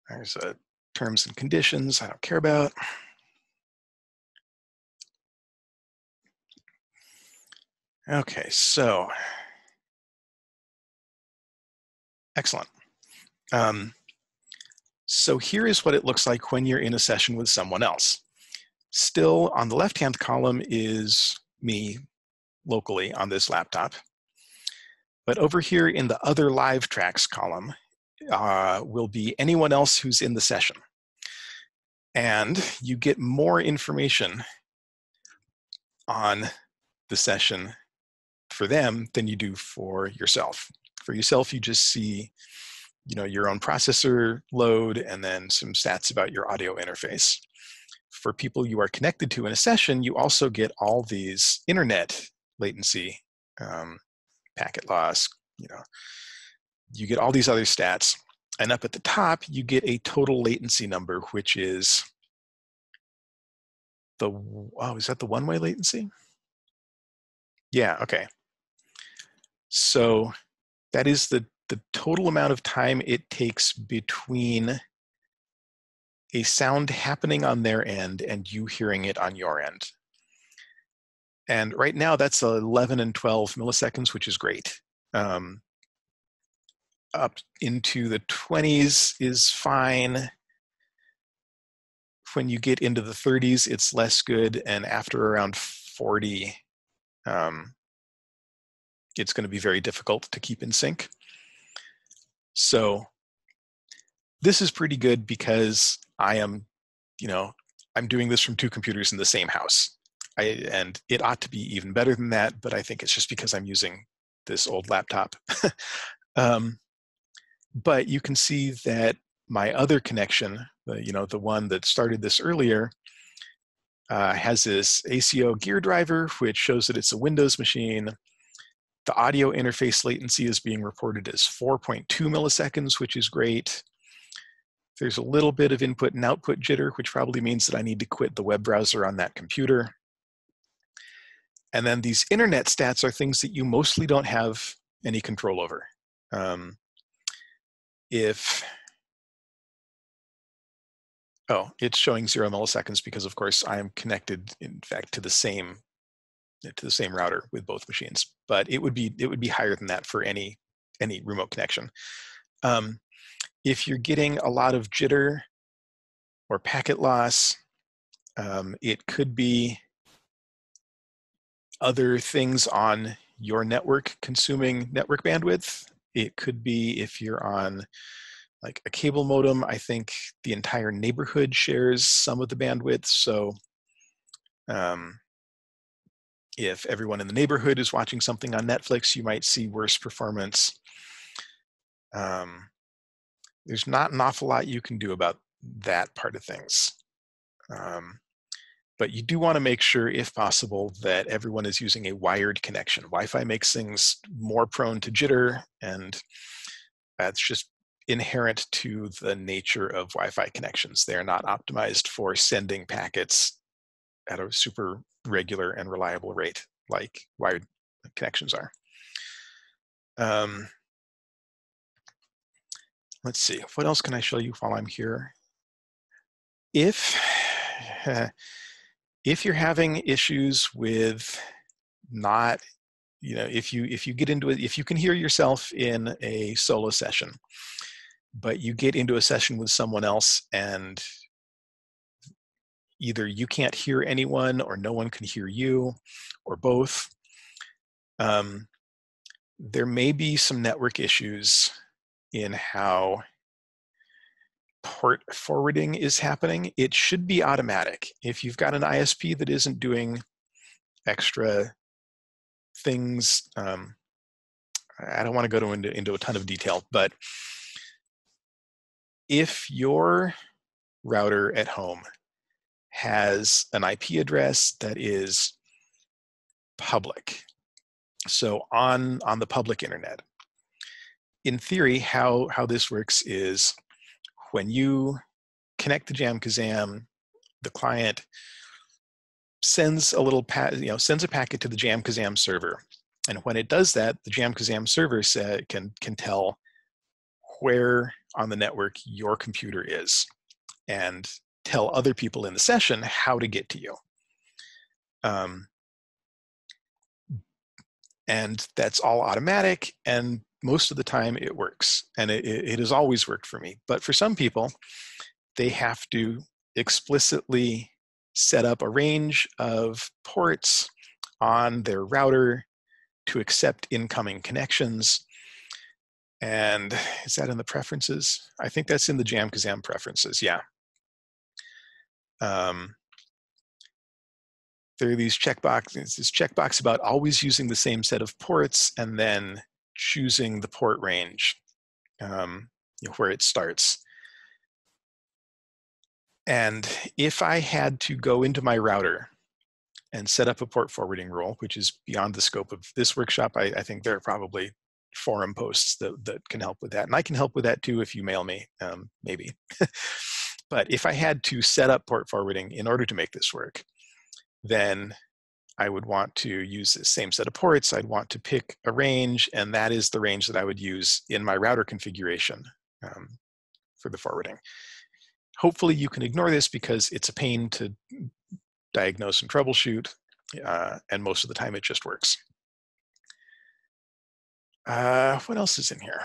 There's a terms and conditions I don't care about. Okay, so excellent. Um, so here is what it looks like when you're in a session with someone else. Still on the left-hand column is me locally on this laptop. But over here in the other live tracks column uh, will be anyone else who's in the session. and you get more information on the session for them than you do for yourself. For yourself, you just see you know your own processor load and then some stats about your audio interface. For people you are connected to in a session you also get all these internet latency um, packet loss you know. You get all these other stats and up at the top you get a total latency number which is the oh is that the one way latency? Yeah okay. So that is the the total amount of time it takes between a sound happening on their end and you hearing it on your end. And right now that's 11 and 12 milliseconds, which is great. Um, up into the 20s is fine. When you get into the 30s, it's less good. And after around 40, um, it's going to be very difficult to keep in sync. So this is pretty good because I am, you know, I'm doing this from two computers in the same house. I, and it ought to be even better than that, but I think it's just because I'm using this old laptop. [laughs] um, but you can see that my other connection, the, you know, the one that started this earlier, uh, has this ASIO gear driver, which shows that it's a Windows machine. The audio interface latency is being reported as 4.2 milliseconds, which is great. There's a little bit of input and output jitter, which probably means that I need to quit the web browser on that computer. And then these internet stats are things that you mostly don't have any control over. Um, if, oh, it's showing zero milliseconds because of course I am connected in fact to the same to the same router with both machines. But it would be it would be higher than that for any any remote connection. Um, if you're getting a lot of jitter or packet loss, um, it could be other things on your network consuming network bandwidth. It could be if you're on like a cable modem, I think the entire neighborhood shares some of the bandwidth. So um, if everyone in the neighborhood is watching something on Netflix, you might see worse performance. Um, there's not an awful lot you can do about that part of things. Um, but you do want to make sure, if possible, that everyone is using a wired connection. Wi-Fi makes things more prone to jitter, and that's just inherent to the nature of Wi-Fi connections. They are not optimized for sending packets at a super regular and reliable rate like wired connections are. Um, let's see, what else can I show you while I'm here? If, [sighs] if you're having issues with not, you know, if you, if you get into it, if you can hear yourself in a solo session, but you get into a session with someone else and either you can't hear anyone or no one can hear you or both. Um, there may be some network issues in how port forwarding is happening. It should be automatic. If you've got an ISP that isn't doing extra things, um, I don't want to go into, into a ton of detail, but if your router at home has an IP address that is public. So on, on the public internet. In theory, how, how this works is when you connect to JamKazam, the client sends a little you know sends a packet to the JamKazam server, and when it does that, the JamKazam server can can tell where on the network your computer is, and tell other people in the session how to get to you. Um, and that's all automatic and most of the time it works and it, it has always worked for me. But for some people they have to explicitly set up a range of ports on their router to accept incoming connections. And is that in the preferences? I think that's in the jamkazam preferences yeah um, there are these checkboxes, this checkbox about always using the same set of ports and then choosing the port range um, you know, where it starts. And if I had to go into my router and set up a port forwarding rule, which is beyond the scope of this workshop, I, I think there are probably forum posts that, that can help with that. And I can help with that too if you mail me, um, maybe. [laughs] but if I had to set up port forwarding in order to make this work, then I would want to use the same set of ports. I'd want to pick a range, and that is the range that I would use in my router configuration um, for the forwarding. Hopefully you can ignore this because it's a pain to diagnose and troubleshoot, uh, and most of the time it just works. Uh, what else is in here?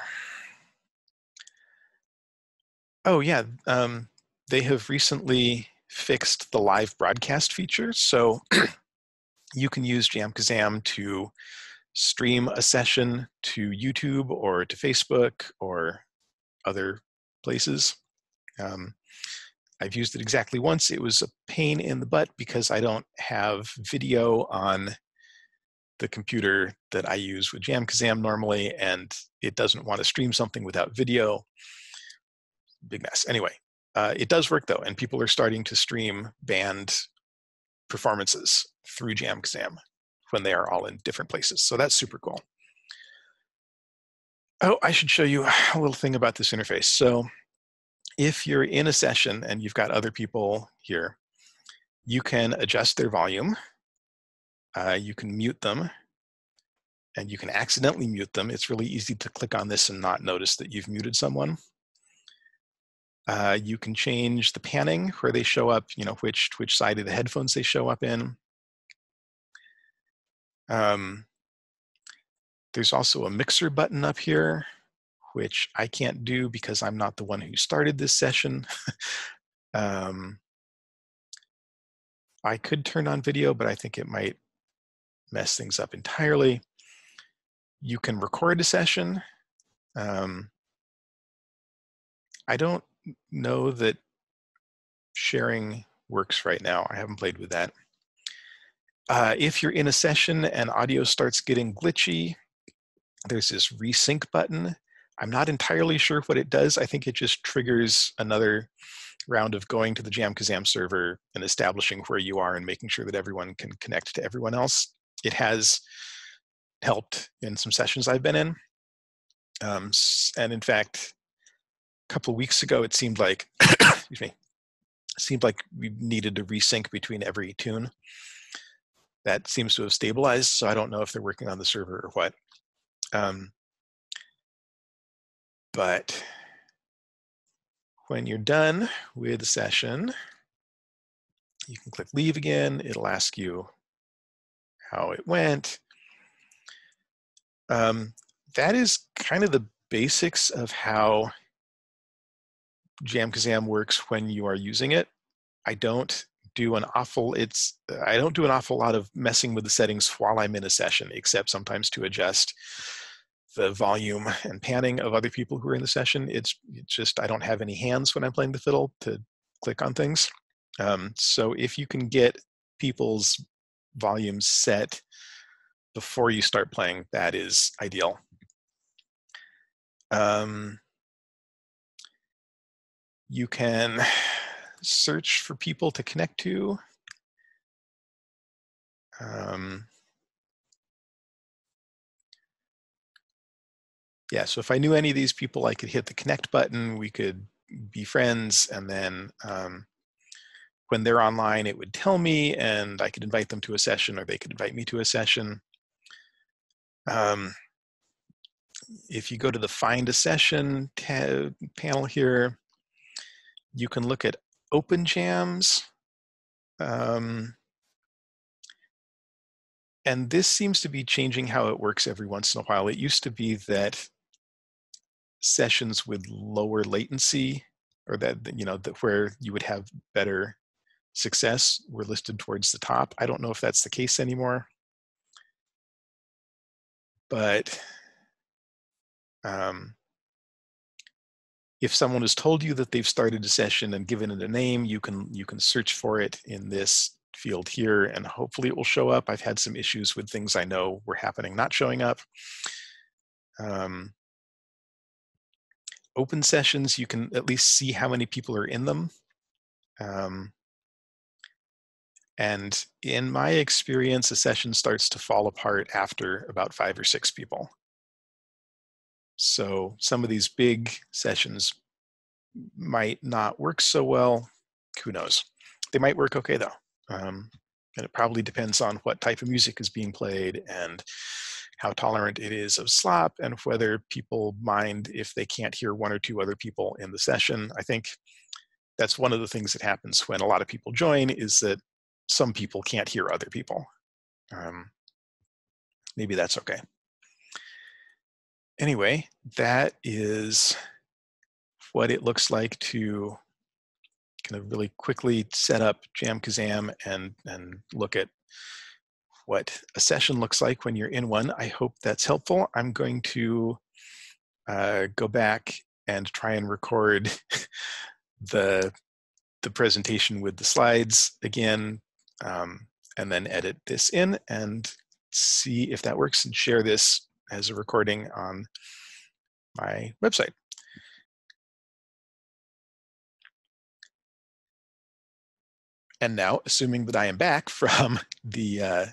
Oh yeah, um, they have recently fixed the live broadcast feature. So [clears throat] you can use Jamkazam to stream a session to YouTube or to Facebook or other places. Um, I've used it exactly once. It was a pain in the butt because I don't have video on the computer that I use with Jamkazam normally, and it doesn't want to stream something without video. Big mess. Anyway, uh, it does work though, and people are starting to stream band performances through Jamkazam when they are all in different places. So that's super cool. Oh, I should show you a little thing about this interface. So if you're in a session and you've got other people here, you can adjust their volume. Uh, you can mute them and you can accidentally mute them. It's really easy to click on this and not notice that you've muted someone. Uh, you can change the panning where they show up, you know, which, which side of the headphones they show up in. Um, there's also a mixer button up here, which I can't do because I'm not the one who started this session. [laughs] um, I could turn on video, but I think it might mess things up entirely. You can record a session. Um, I don't know that sharing works right now. I haven't played with that. Uh, if you're in a session and audio starts getting glitchy, there's this resync button. I'm not entirely sure what it does. I think it just triggers another round of going to the Jamkazam server and establishing where you are and making sure that everyone can connect to everyone else. It has helped in some sessions I've been in. Um, and in fact, couple of weeks ago, it seemed like, [coughs] excuse me, seemed like we needed to resync between every tune. That seems to have stabilized, so I don't know if they're working on the server or what. Um, but when you're done with the session, you can click leave again. It'll ask you how it went. Um, that is kind of the basics of how Jamkazam works when you are using it. I don't do an awful it's I don't do an awful lot of messing with the settings while I'm in a session, except sometimes to adjust the volume and panning of other people who are in the session. It's, it's just I don't have any hands when I'm playing the fiddle to click on things. Um, so if you can get people's volumes set before you start playing, that is ideal. Um, you can [sighs] search for people to connect to. Um, yeah, so if I knew any of these people, I could hit the connect button, we could be friends, and then um, when they're online, it would tell me, and I could invite them to a session, or they could invite me to a session. Um, if you go to the find a session panel here, you can look at open jams. Um, and this seems to be changing how it works every once in a while. It used to be that sessions with lower latency or that, you know, that where you would have better success were listed towards the top. I don't know if that's the case anymore. But um, if someone has told you that they've started a session and given it a name, you can you can search for it in this field here and hopefully it will show up. I've had some issues with things I know were happening not showing up. Um, open sessions, you can at least see how many people are in them. Um, and in my experience, a session starts to fall apart after about five or six people. So some of these big sessions might not work so well. Who knows? They might work okay though. Um, and it probably depends on what type of music is being played and how tolerant it is of slop and whether people mind if they can't hear one or two other people in the session. I think that's one of the things that happens when a lot of people join is that some people can't hear other people. Um, maybe that's okay anyway, that is what it looks like to kind of really quickly set up JamKazam and, and look at what a session looks like when you're in one. I hope that's helpful. I'm going to uh, go back and try and record [laughs] the, the presentation with the slides again, um, and then edit this in and see if that works and share this as a recording on my website. And now, assuming that I am back [laughs] from the, uh,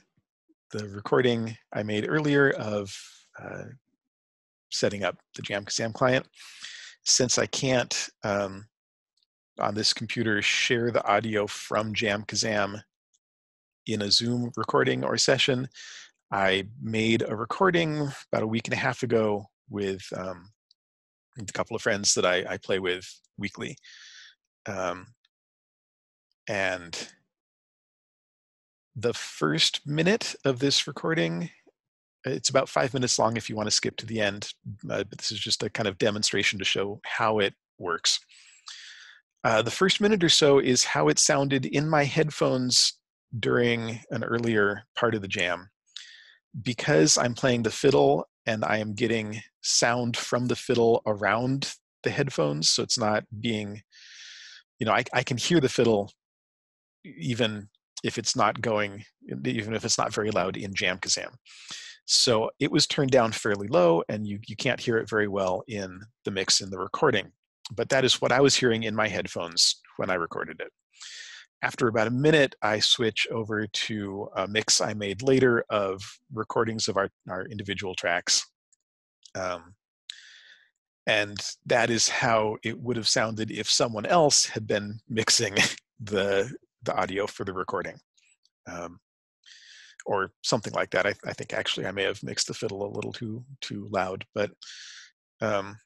the recording I made earlier of uh, setting up the JamKazam client, since I can't um, on this computer share the audio from JamKazam in a Zoom recording or session, I made a recording about a week and a half ago with um, a couple of friends that I, I play with weekly. Um, and the first minute of this recording, it's about five minutes long if you want to skip to the end, uh, but this is just a kind of demonstration to show how it works. Uh, the first minute or so is how it sounded in my headphones during an earlier part of the jam because I'm playing the fiddle and I am getting sound from the fiddle around the headphones, so it's not being, you know, I, I can hear the fiddle even if it's not going, even if it's not very loud in JamKazam. So it was turned down fairly low and you, you can't hear it very well in the mix in the recording. But that is what I was hearing in my headphones when I recorded it after about a minute, I switch over to a mix I made later of recordings of our, our individual tracks. Um, and that is how it would have sounded if someone else had been mixing [laughs] the, the audio for the recording. Um, or something like that. I, I, think actually I may have mixed the fiddle a little too too loud, but um,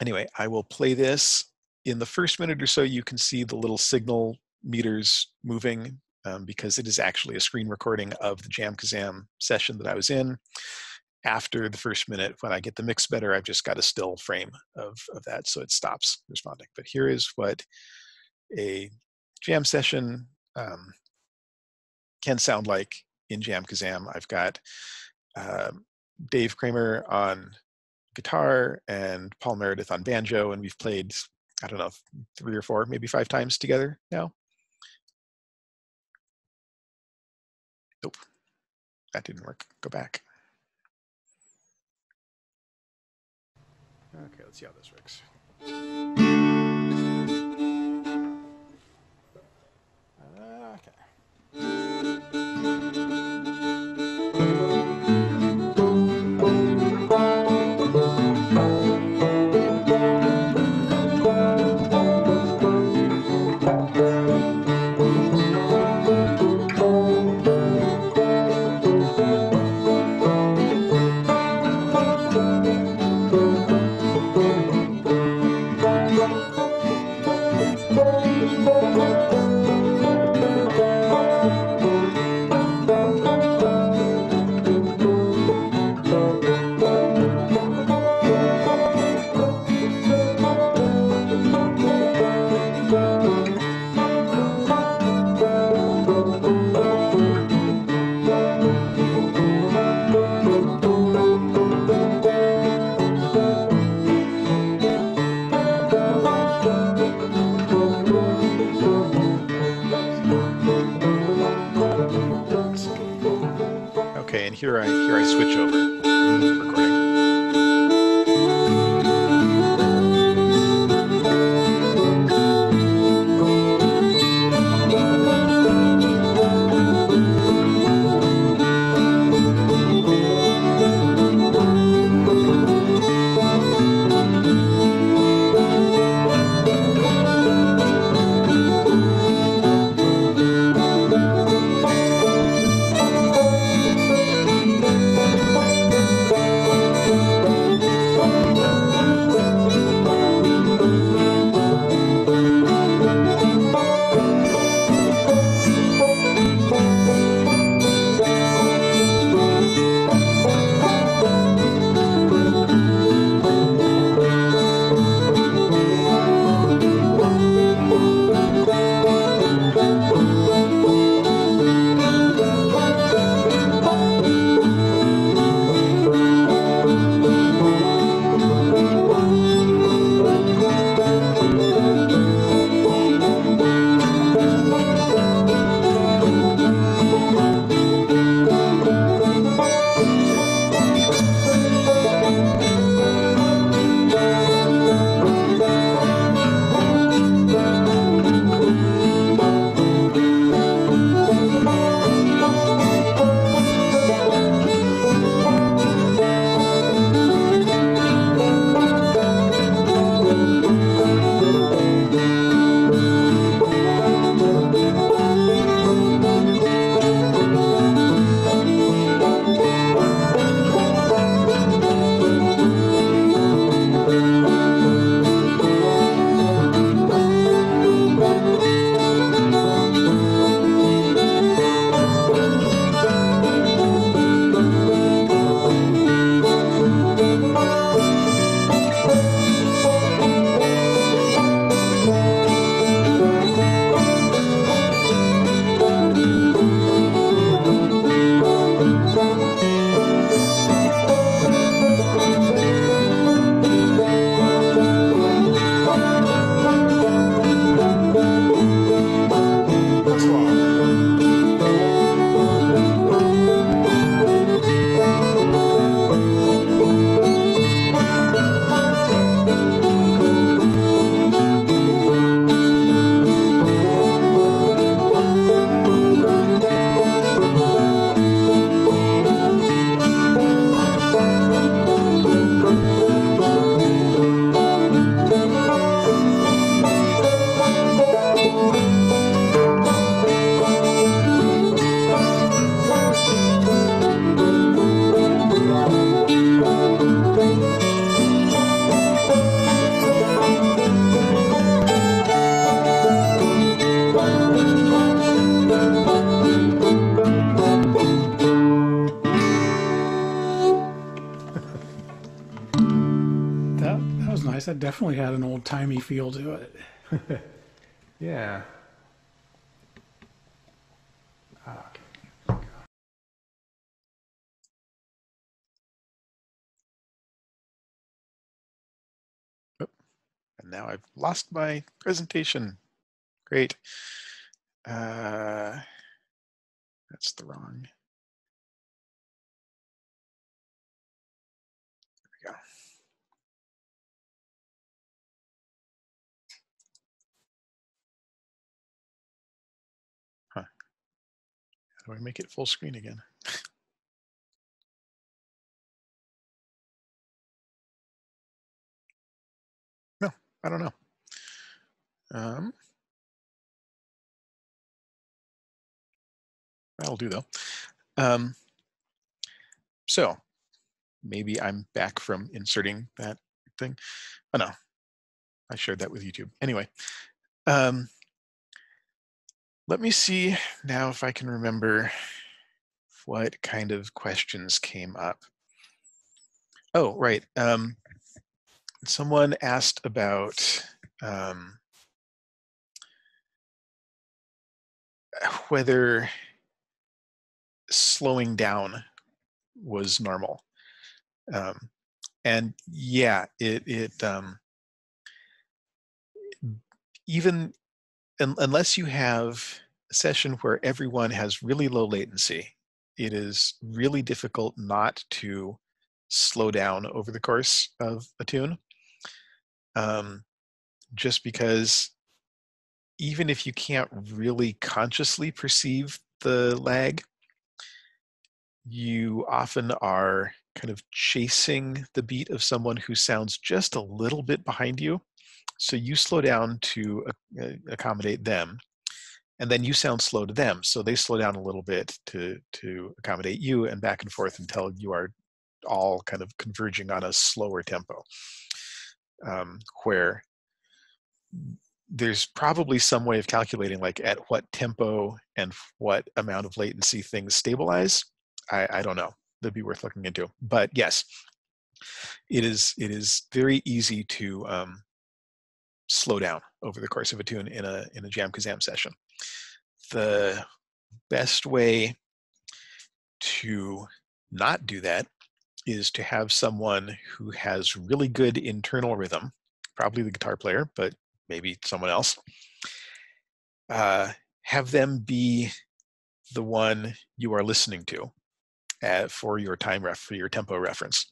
anyway, I will play this. In the first minute or so, you can see the little signal meters moving um, because it is actually a screen recording of the JamKazam session that I was in. After the first minute, when I get the mix better, I've just got a still frame of, of that, so it stops responding. But here is what a jam session um, can sound like in JamKazam. I've got uh, Dave Kramer on guitar and Paul Meredith on banjo, and we've played, I don't know, three or four, maybe five times together now. Nope, that didn't work. Go back. Okay, let's see how this works. Okay. Definitely had an old timey feel to it. [laughs] yeah. Ah, okay. And now I've lost my presentation. Great. Uh, that's the wrong. Do I make it full screen again? [laughs] no, I don't know. Um, That'll do though. Um, so maybe I'm back from inserting that thing. Oh no, I shared that with YouTube. Anyway, um, let me see now if I can remember what kind of questions came up. Oh, right. Um, someone asked about um, whether slowing down was normal. Um, and yeah, it, it um, even un unless you have a session where everyone has really low latency, it is really difficult not to slow down over the course of a tune. Um, just because even if you can't really consciously perceive the lag, you often are kind of chasing the beat of someone who sounds just a little bit behind you. So you slow down to uh, accommodate them, and then you sound slow to them. So they slow down a little bit to to accommodate you, and back and forth until you are all kind of converging on a slower tempo. Um, where there's probably some way of calculating like at what tempo and what amount of latency things stabilize I, I don't know. That'd be worth looking into. But yes, it is it is very easy to um, slow down over the course of a tune in a in a JamKazam session. The best way to not do that is to have someone who has really good internal rhythm, probably the guitar player, but maybe someone else. Uh, have them be the one you are listening to at, for your time ref for your tempo reference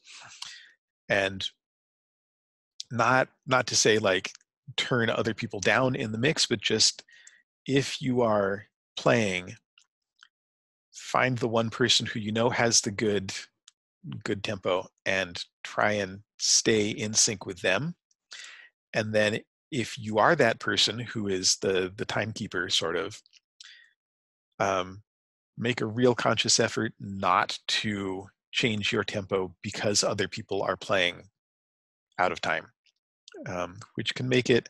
and not not to say like turn other people down in the mix but just if you are playing find the one person who you know has the good good tempo and try and stay in sync with them. And then if you are that person who is the the timekeeper sort of um, make a real conscious effort not to change your tempo because other people are playing out of time, um, which can make it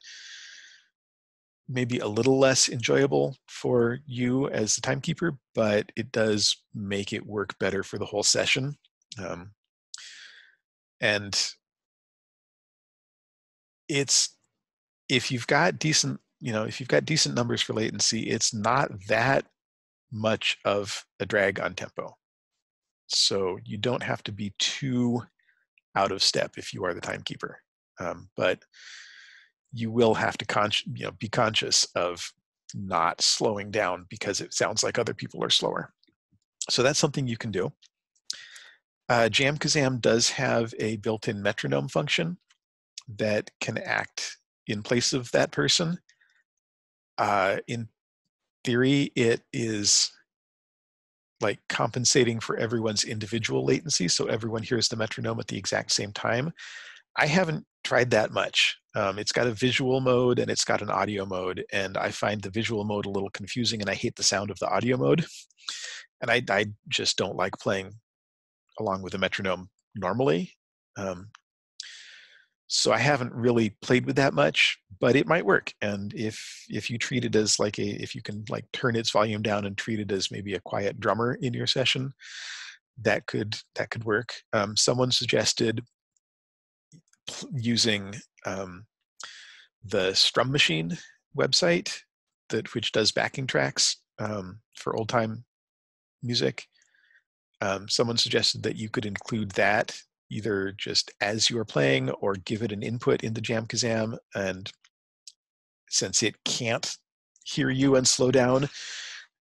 maybe a little less enjoyable for you as the timekeeper, but it does make it work better for the whole session. Um, and it's if you've got decent, you know, if you've got decent numbers for latency, it's not that much of a drag on tempo. So you don't have to be too out of step if you are the timekeeper. Um, but you will have to con- you know, be conscious of not slowing down because it sounds like other people are slower. So that's something you can do. Uh, JamKazam does have a built-in metronome function that can act in place of that person. Uh, in theory, it is like compensating for everyone's individual latency so everyone hears the metronome at the exact same time. I haven't tried that much. Um, it's got a visual mode and it's got an audio mode, and I find the visual mode a little confusing and I hate the sound of the audio mode. And I, I just don't like playing along with a metronome normally. Um, so I haven't really played with that much, but it might work. And if if you treat it as like a if you can like turn its volume down and treat it as maybe a quiet drummer in your session, that could that could work. Um, someone suggested using um, the Strum Machine website that which does backing tracks um, for old time music. Um, someone suggested that you could include that either just as you are playing or give it an input into JamKazam. And since it can't hear you and slow down,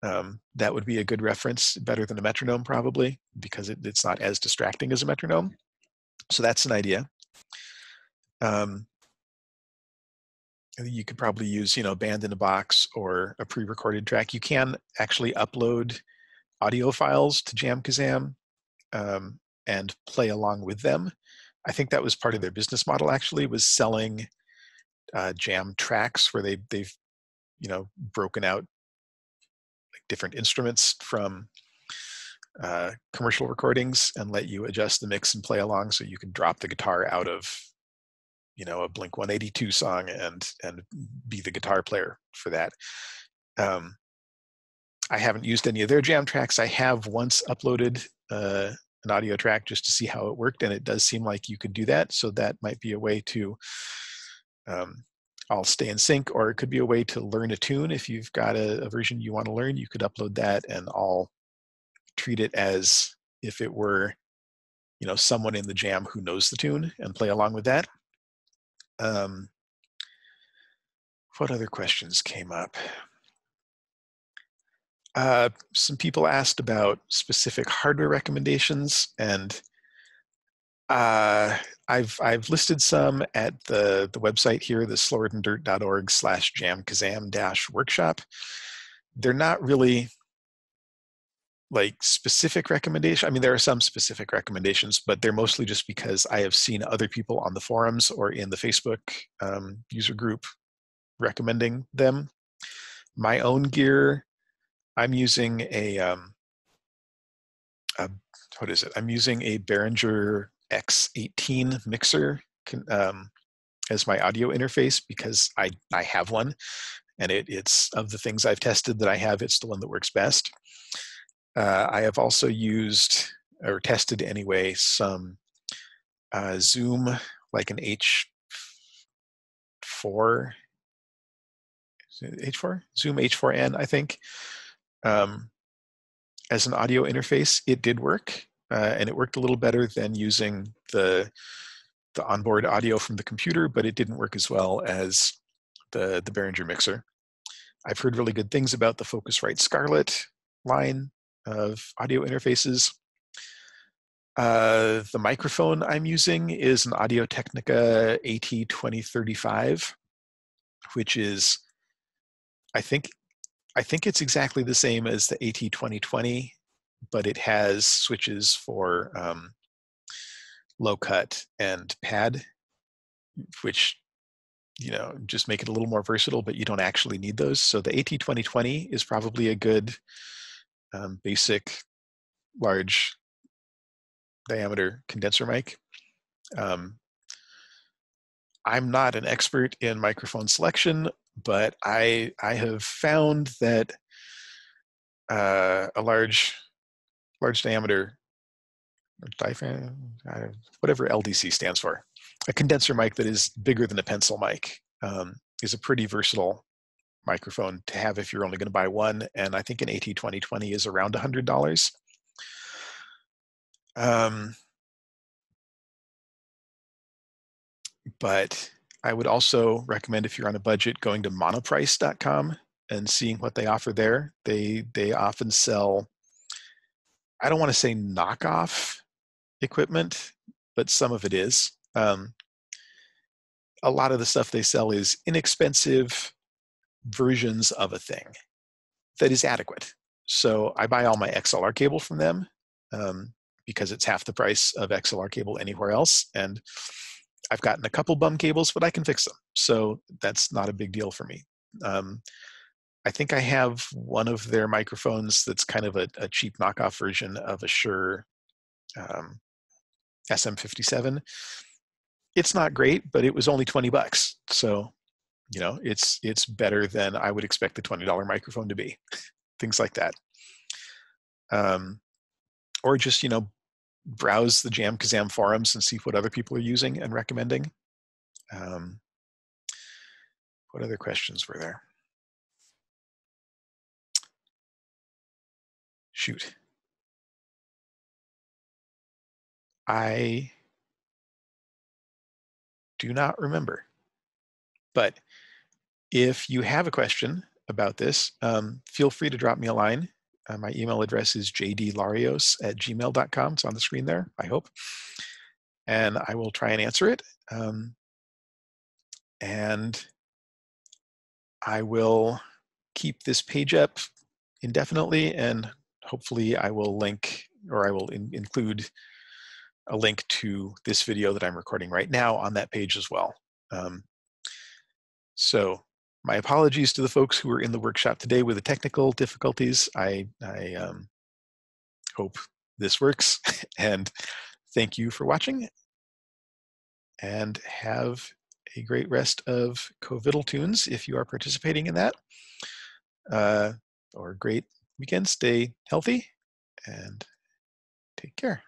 um, that would be a good reference, better than a metronome probably, because it, it's not as distracting as a metronome. So that's an idea. Um, you could probably use, you know, band in a box or a pre-recorded track. You can actually upload audio files to JamKazam um, and play along with them. I think that was part of their business model. Actually, was selling uh, jam tracks where they they've you know broken out like different instruments from uh, commercial recordings and let you adjust the mix and play along. So you can drop the guitar out of you know a Blink 182 song and and be the guitar player for that. Um, I haven't used any of their jam tracks. I have once uploaded uh, an audio track just to see how it worked, and it does seem like you could do that. So that might be a way to um, I'll stay in sync, or it could be a way to learn a tune. If you've got a, a version you want to learn, you could upload that, and I'll treat it as if it were, you know, someone in the jam who knows the tune and play along with that. Um, what other questions came up? Uh, some people asked about specific hardware recommendations, and uh, I've I've listed some at the the website here, the slowerthandirt.org slash jamkazam dash workshop. They're not really like specific recommendation. I mean, there are some specific recommendations, but they're mostly just because I have seen other people on the forums or in the Facebook um, user group recommending them. My own gear I'm using a, um, a, what is it? I'm using a Behringer X18 mixer um, as my audio interface because I, I have one and it, it's of the things I've tested that I have, it's the one that works best. Uh, I have also used or tested anyway some uh, Zoom like an H4 H4 Zoom H4n I think. Um, as an audio interface, it did work, uh, and it worked a little better than using the the onboard audio from the computer, but it didn't work as well as the the Behringer mixer. I've heard really good things about the Focusrite Scarlett line of audio interfaces. Uh, the microphone I'm using is an Audio Technica AT2035, which is, I think, I think it's exactly the same as the AT2020, but it has switches for um, low cut and pad, which you know just make it a little more versatile. But you don't actually need those. So the AT2020 is probably a good um, basic large diameter condenser mic. Um, I'm not an expert in microphone selection but I I have found that uh, a large large diameter diaphragm, whatever LDC stands for, a condenser mic that is bigger than a pencil mic um, is a pretty versatile microphone to have if you're only going to buy one. And I think an AT2020 is around $100. Um, but I would also recommend if you're on a budget going to monoprice.com and seeing what they offer there. They they often sell I don't want to say knockoff equipment, but some of it is. Um, a lot of the stuff they sell is inexpensive versions of a thing that is adequate. So I buy all my XLR cable from them um, because it's half the price of XLR cable anywhere else, and I've gotten a couple bum cables, but I can fix them. So that's not a big deal for me. Um, I think I have one of their microphones that's kind of a, a cheap knockoff version of a Shure um, SM57. It's not great, but it was only 20 bucks. So, you know, it's it's better than I would expect the $20 microphone to be. [laughs] Things like that. Um, or just, you know, browse the JamKazam forums and see what other people are using and recommending. Um, what other questions were there? Shoot. I do not remember. But if you have a question about this, um, feel free to drop me a line. Uh, my email address is jdlarios at gmail.com. It's on the screen there, I hope. And I will try and answer it. Um, and I will keep this page up indefinitely and hopefully I will link or I will in, include a link to this video that I'm recording right now on that page as well. Um, so my apologies to the folks who were in the workshop today with the technical difficulties. I, I um, hope this works [laughs] and thank you for watching and have a great rest of Coviddle tunes if you are participating in that. Uh, or great weekend. Stay healthy and take care.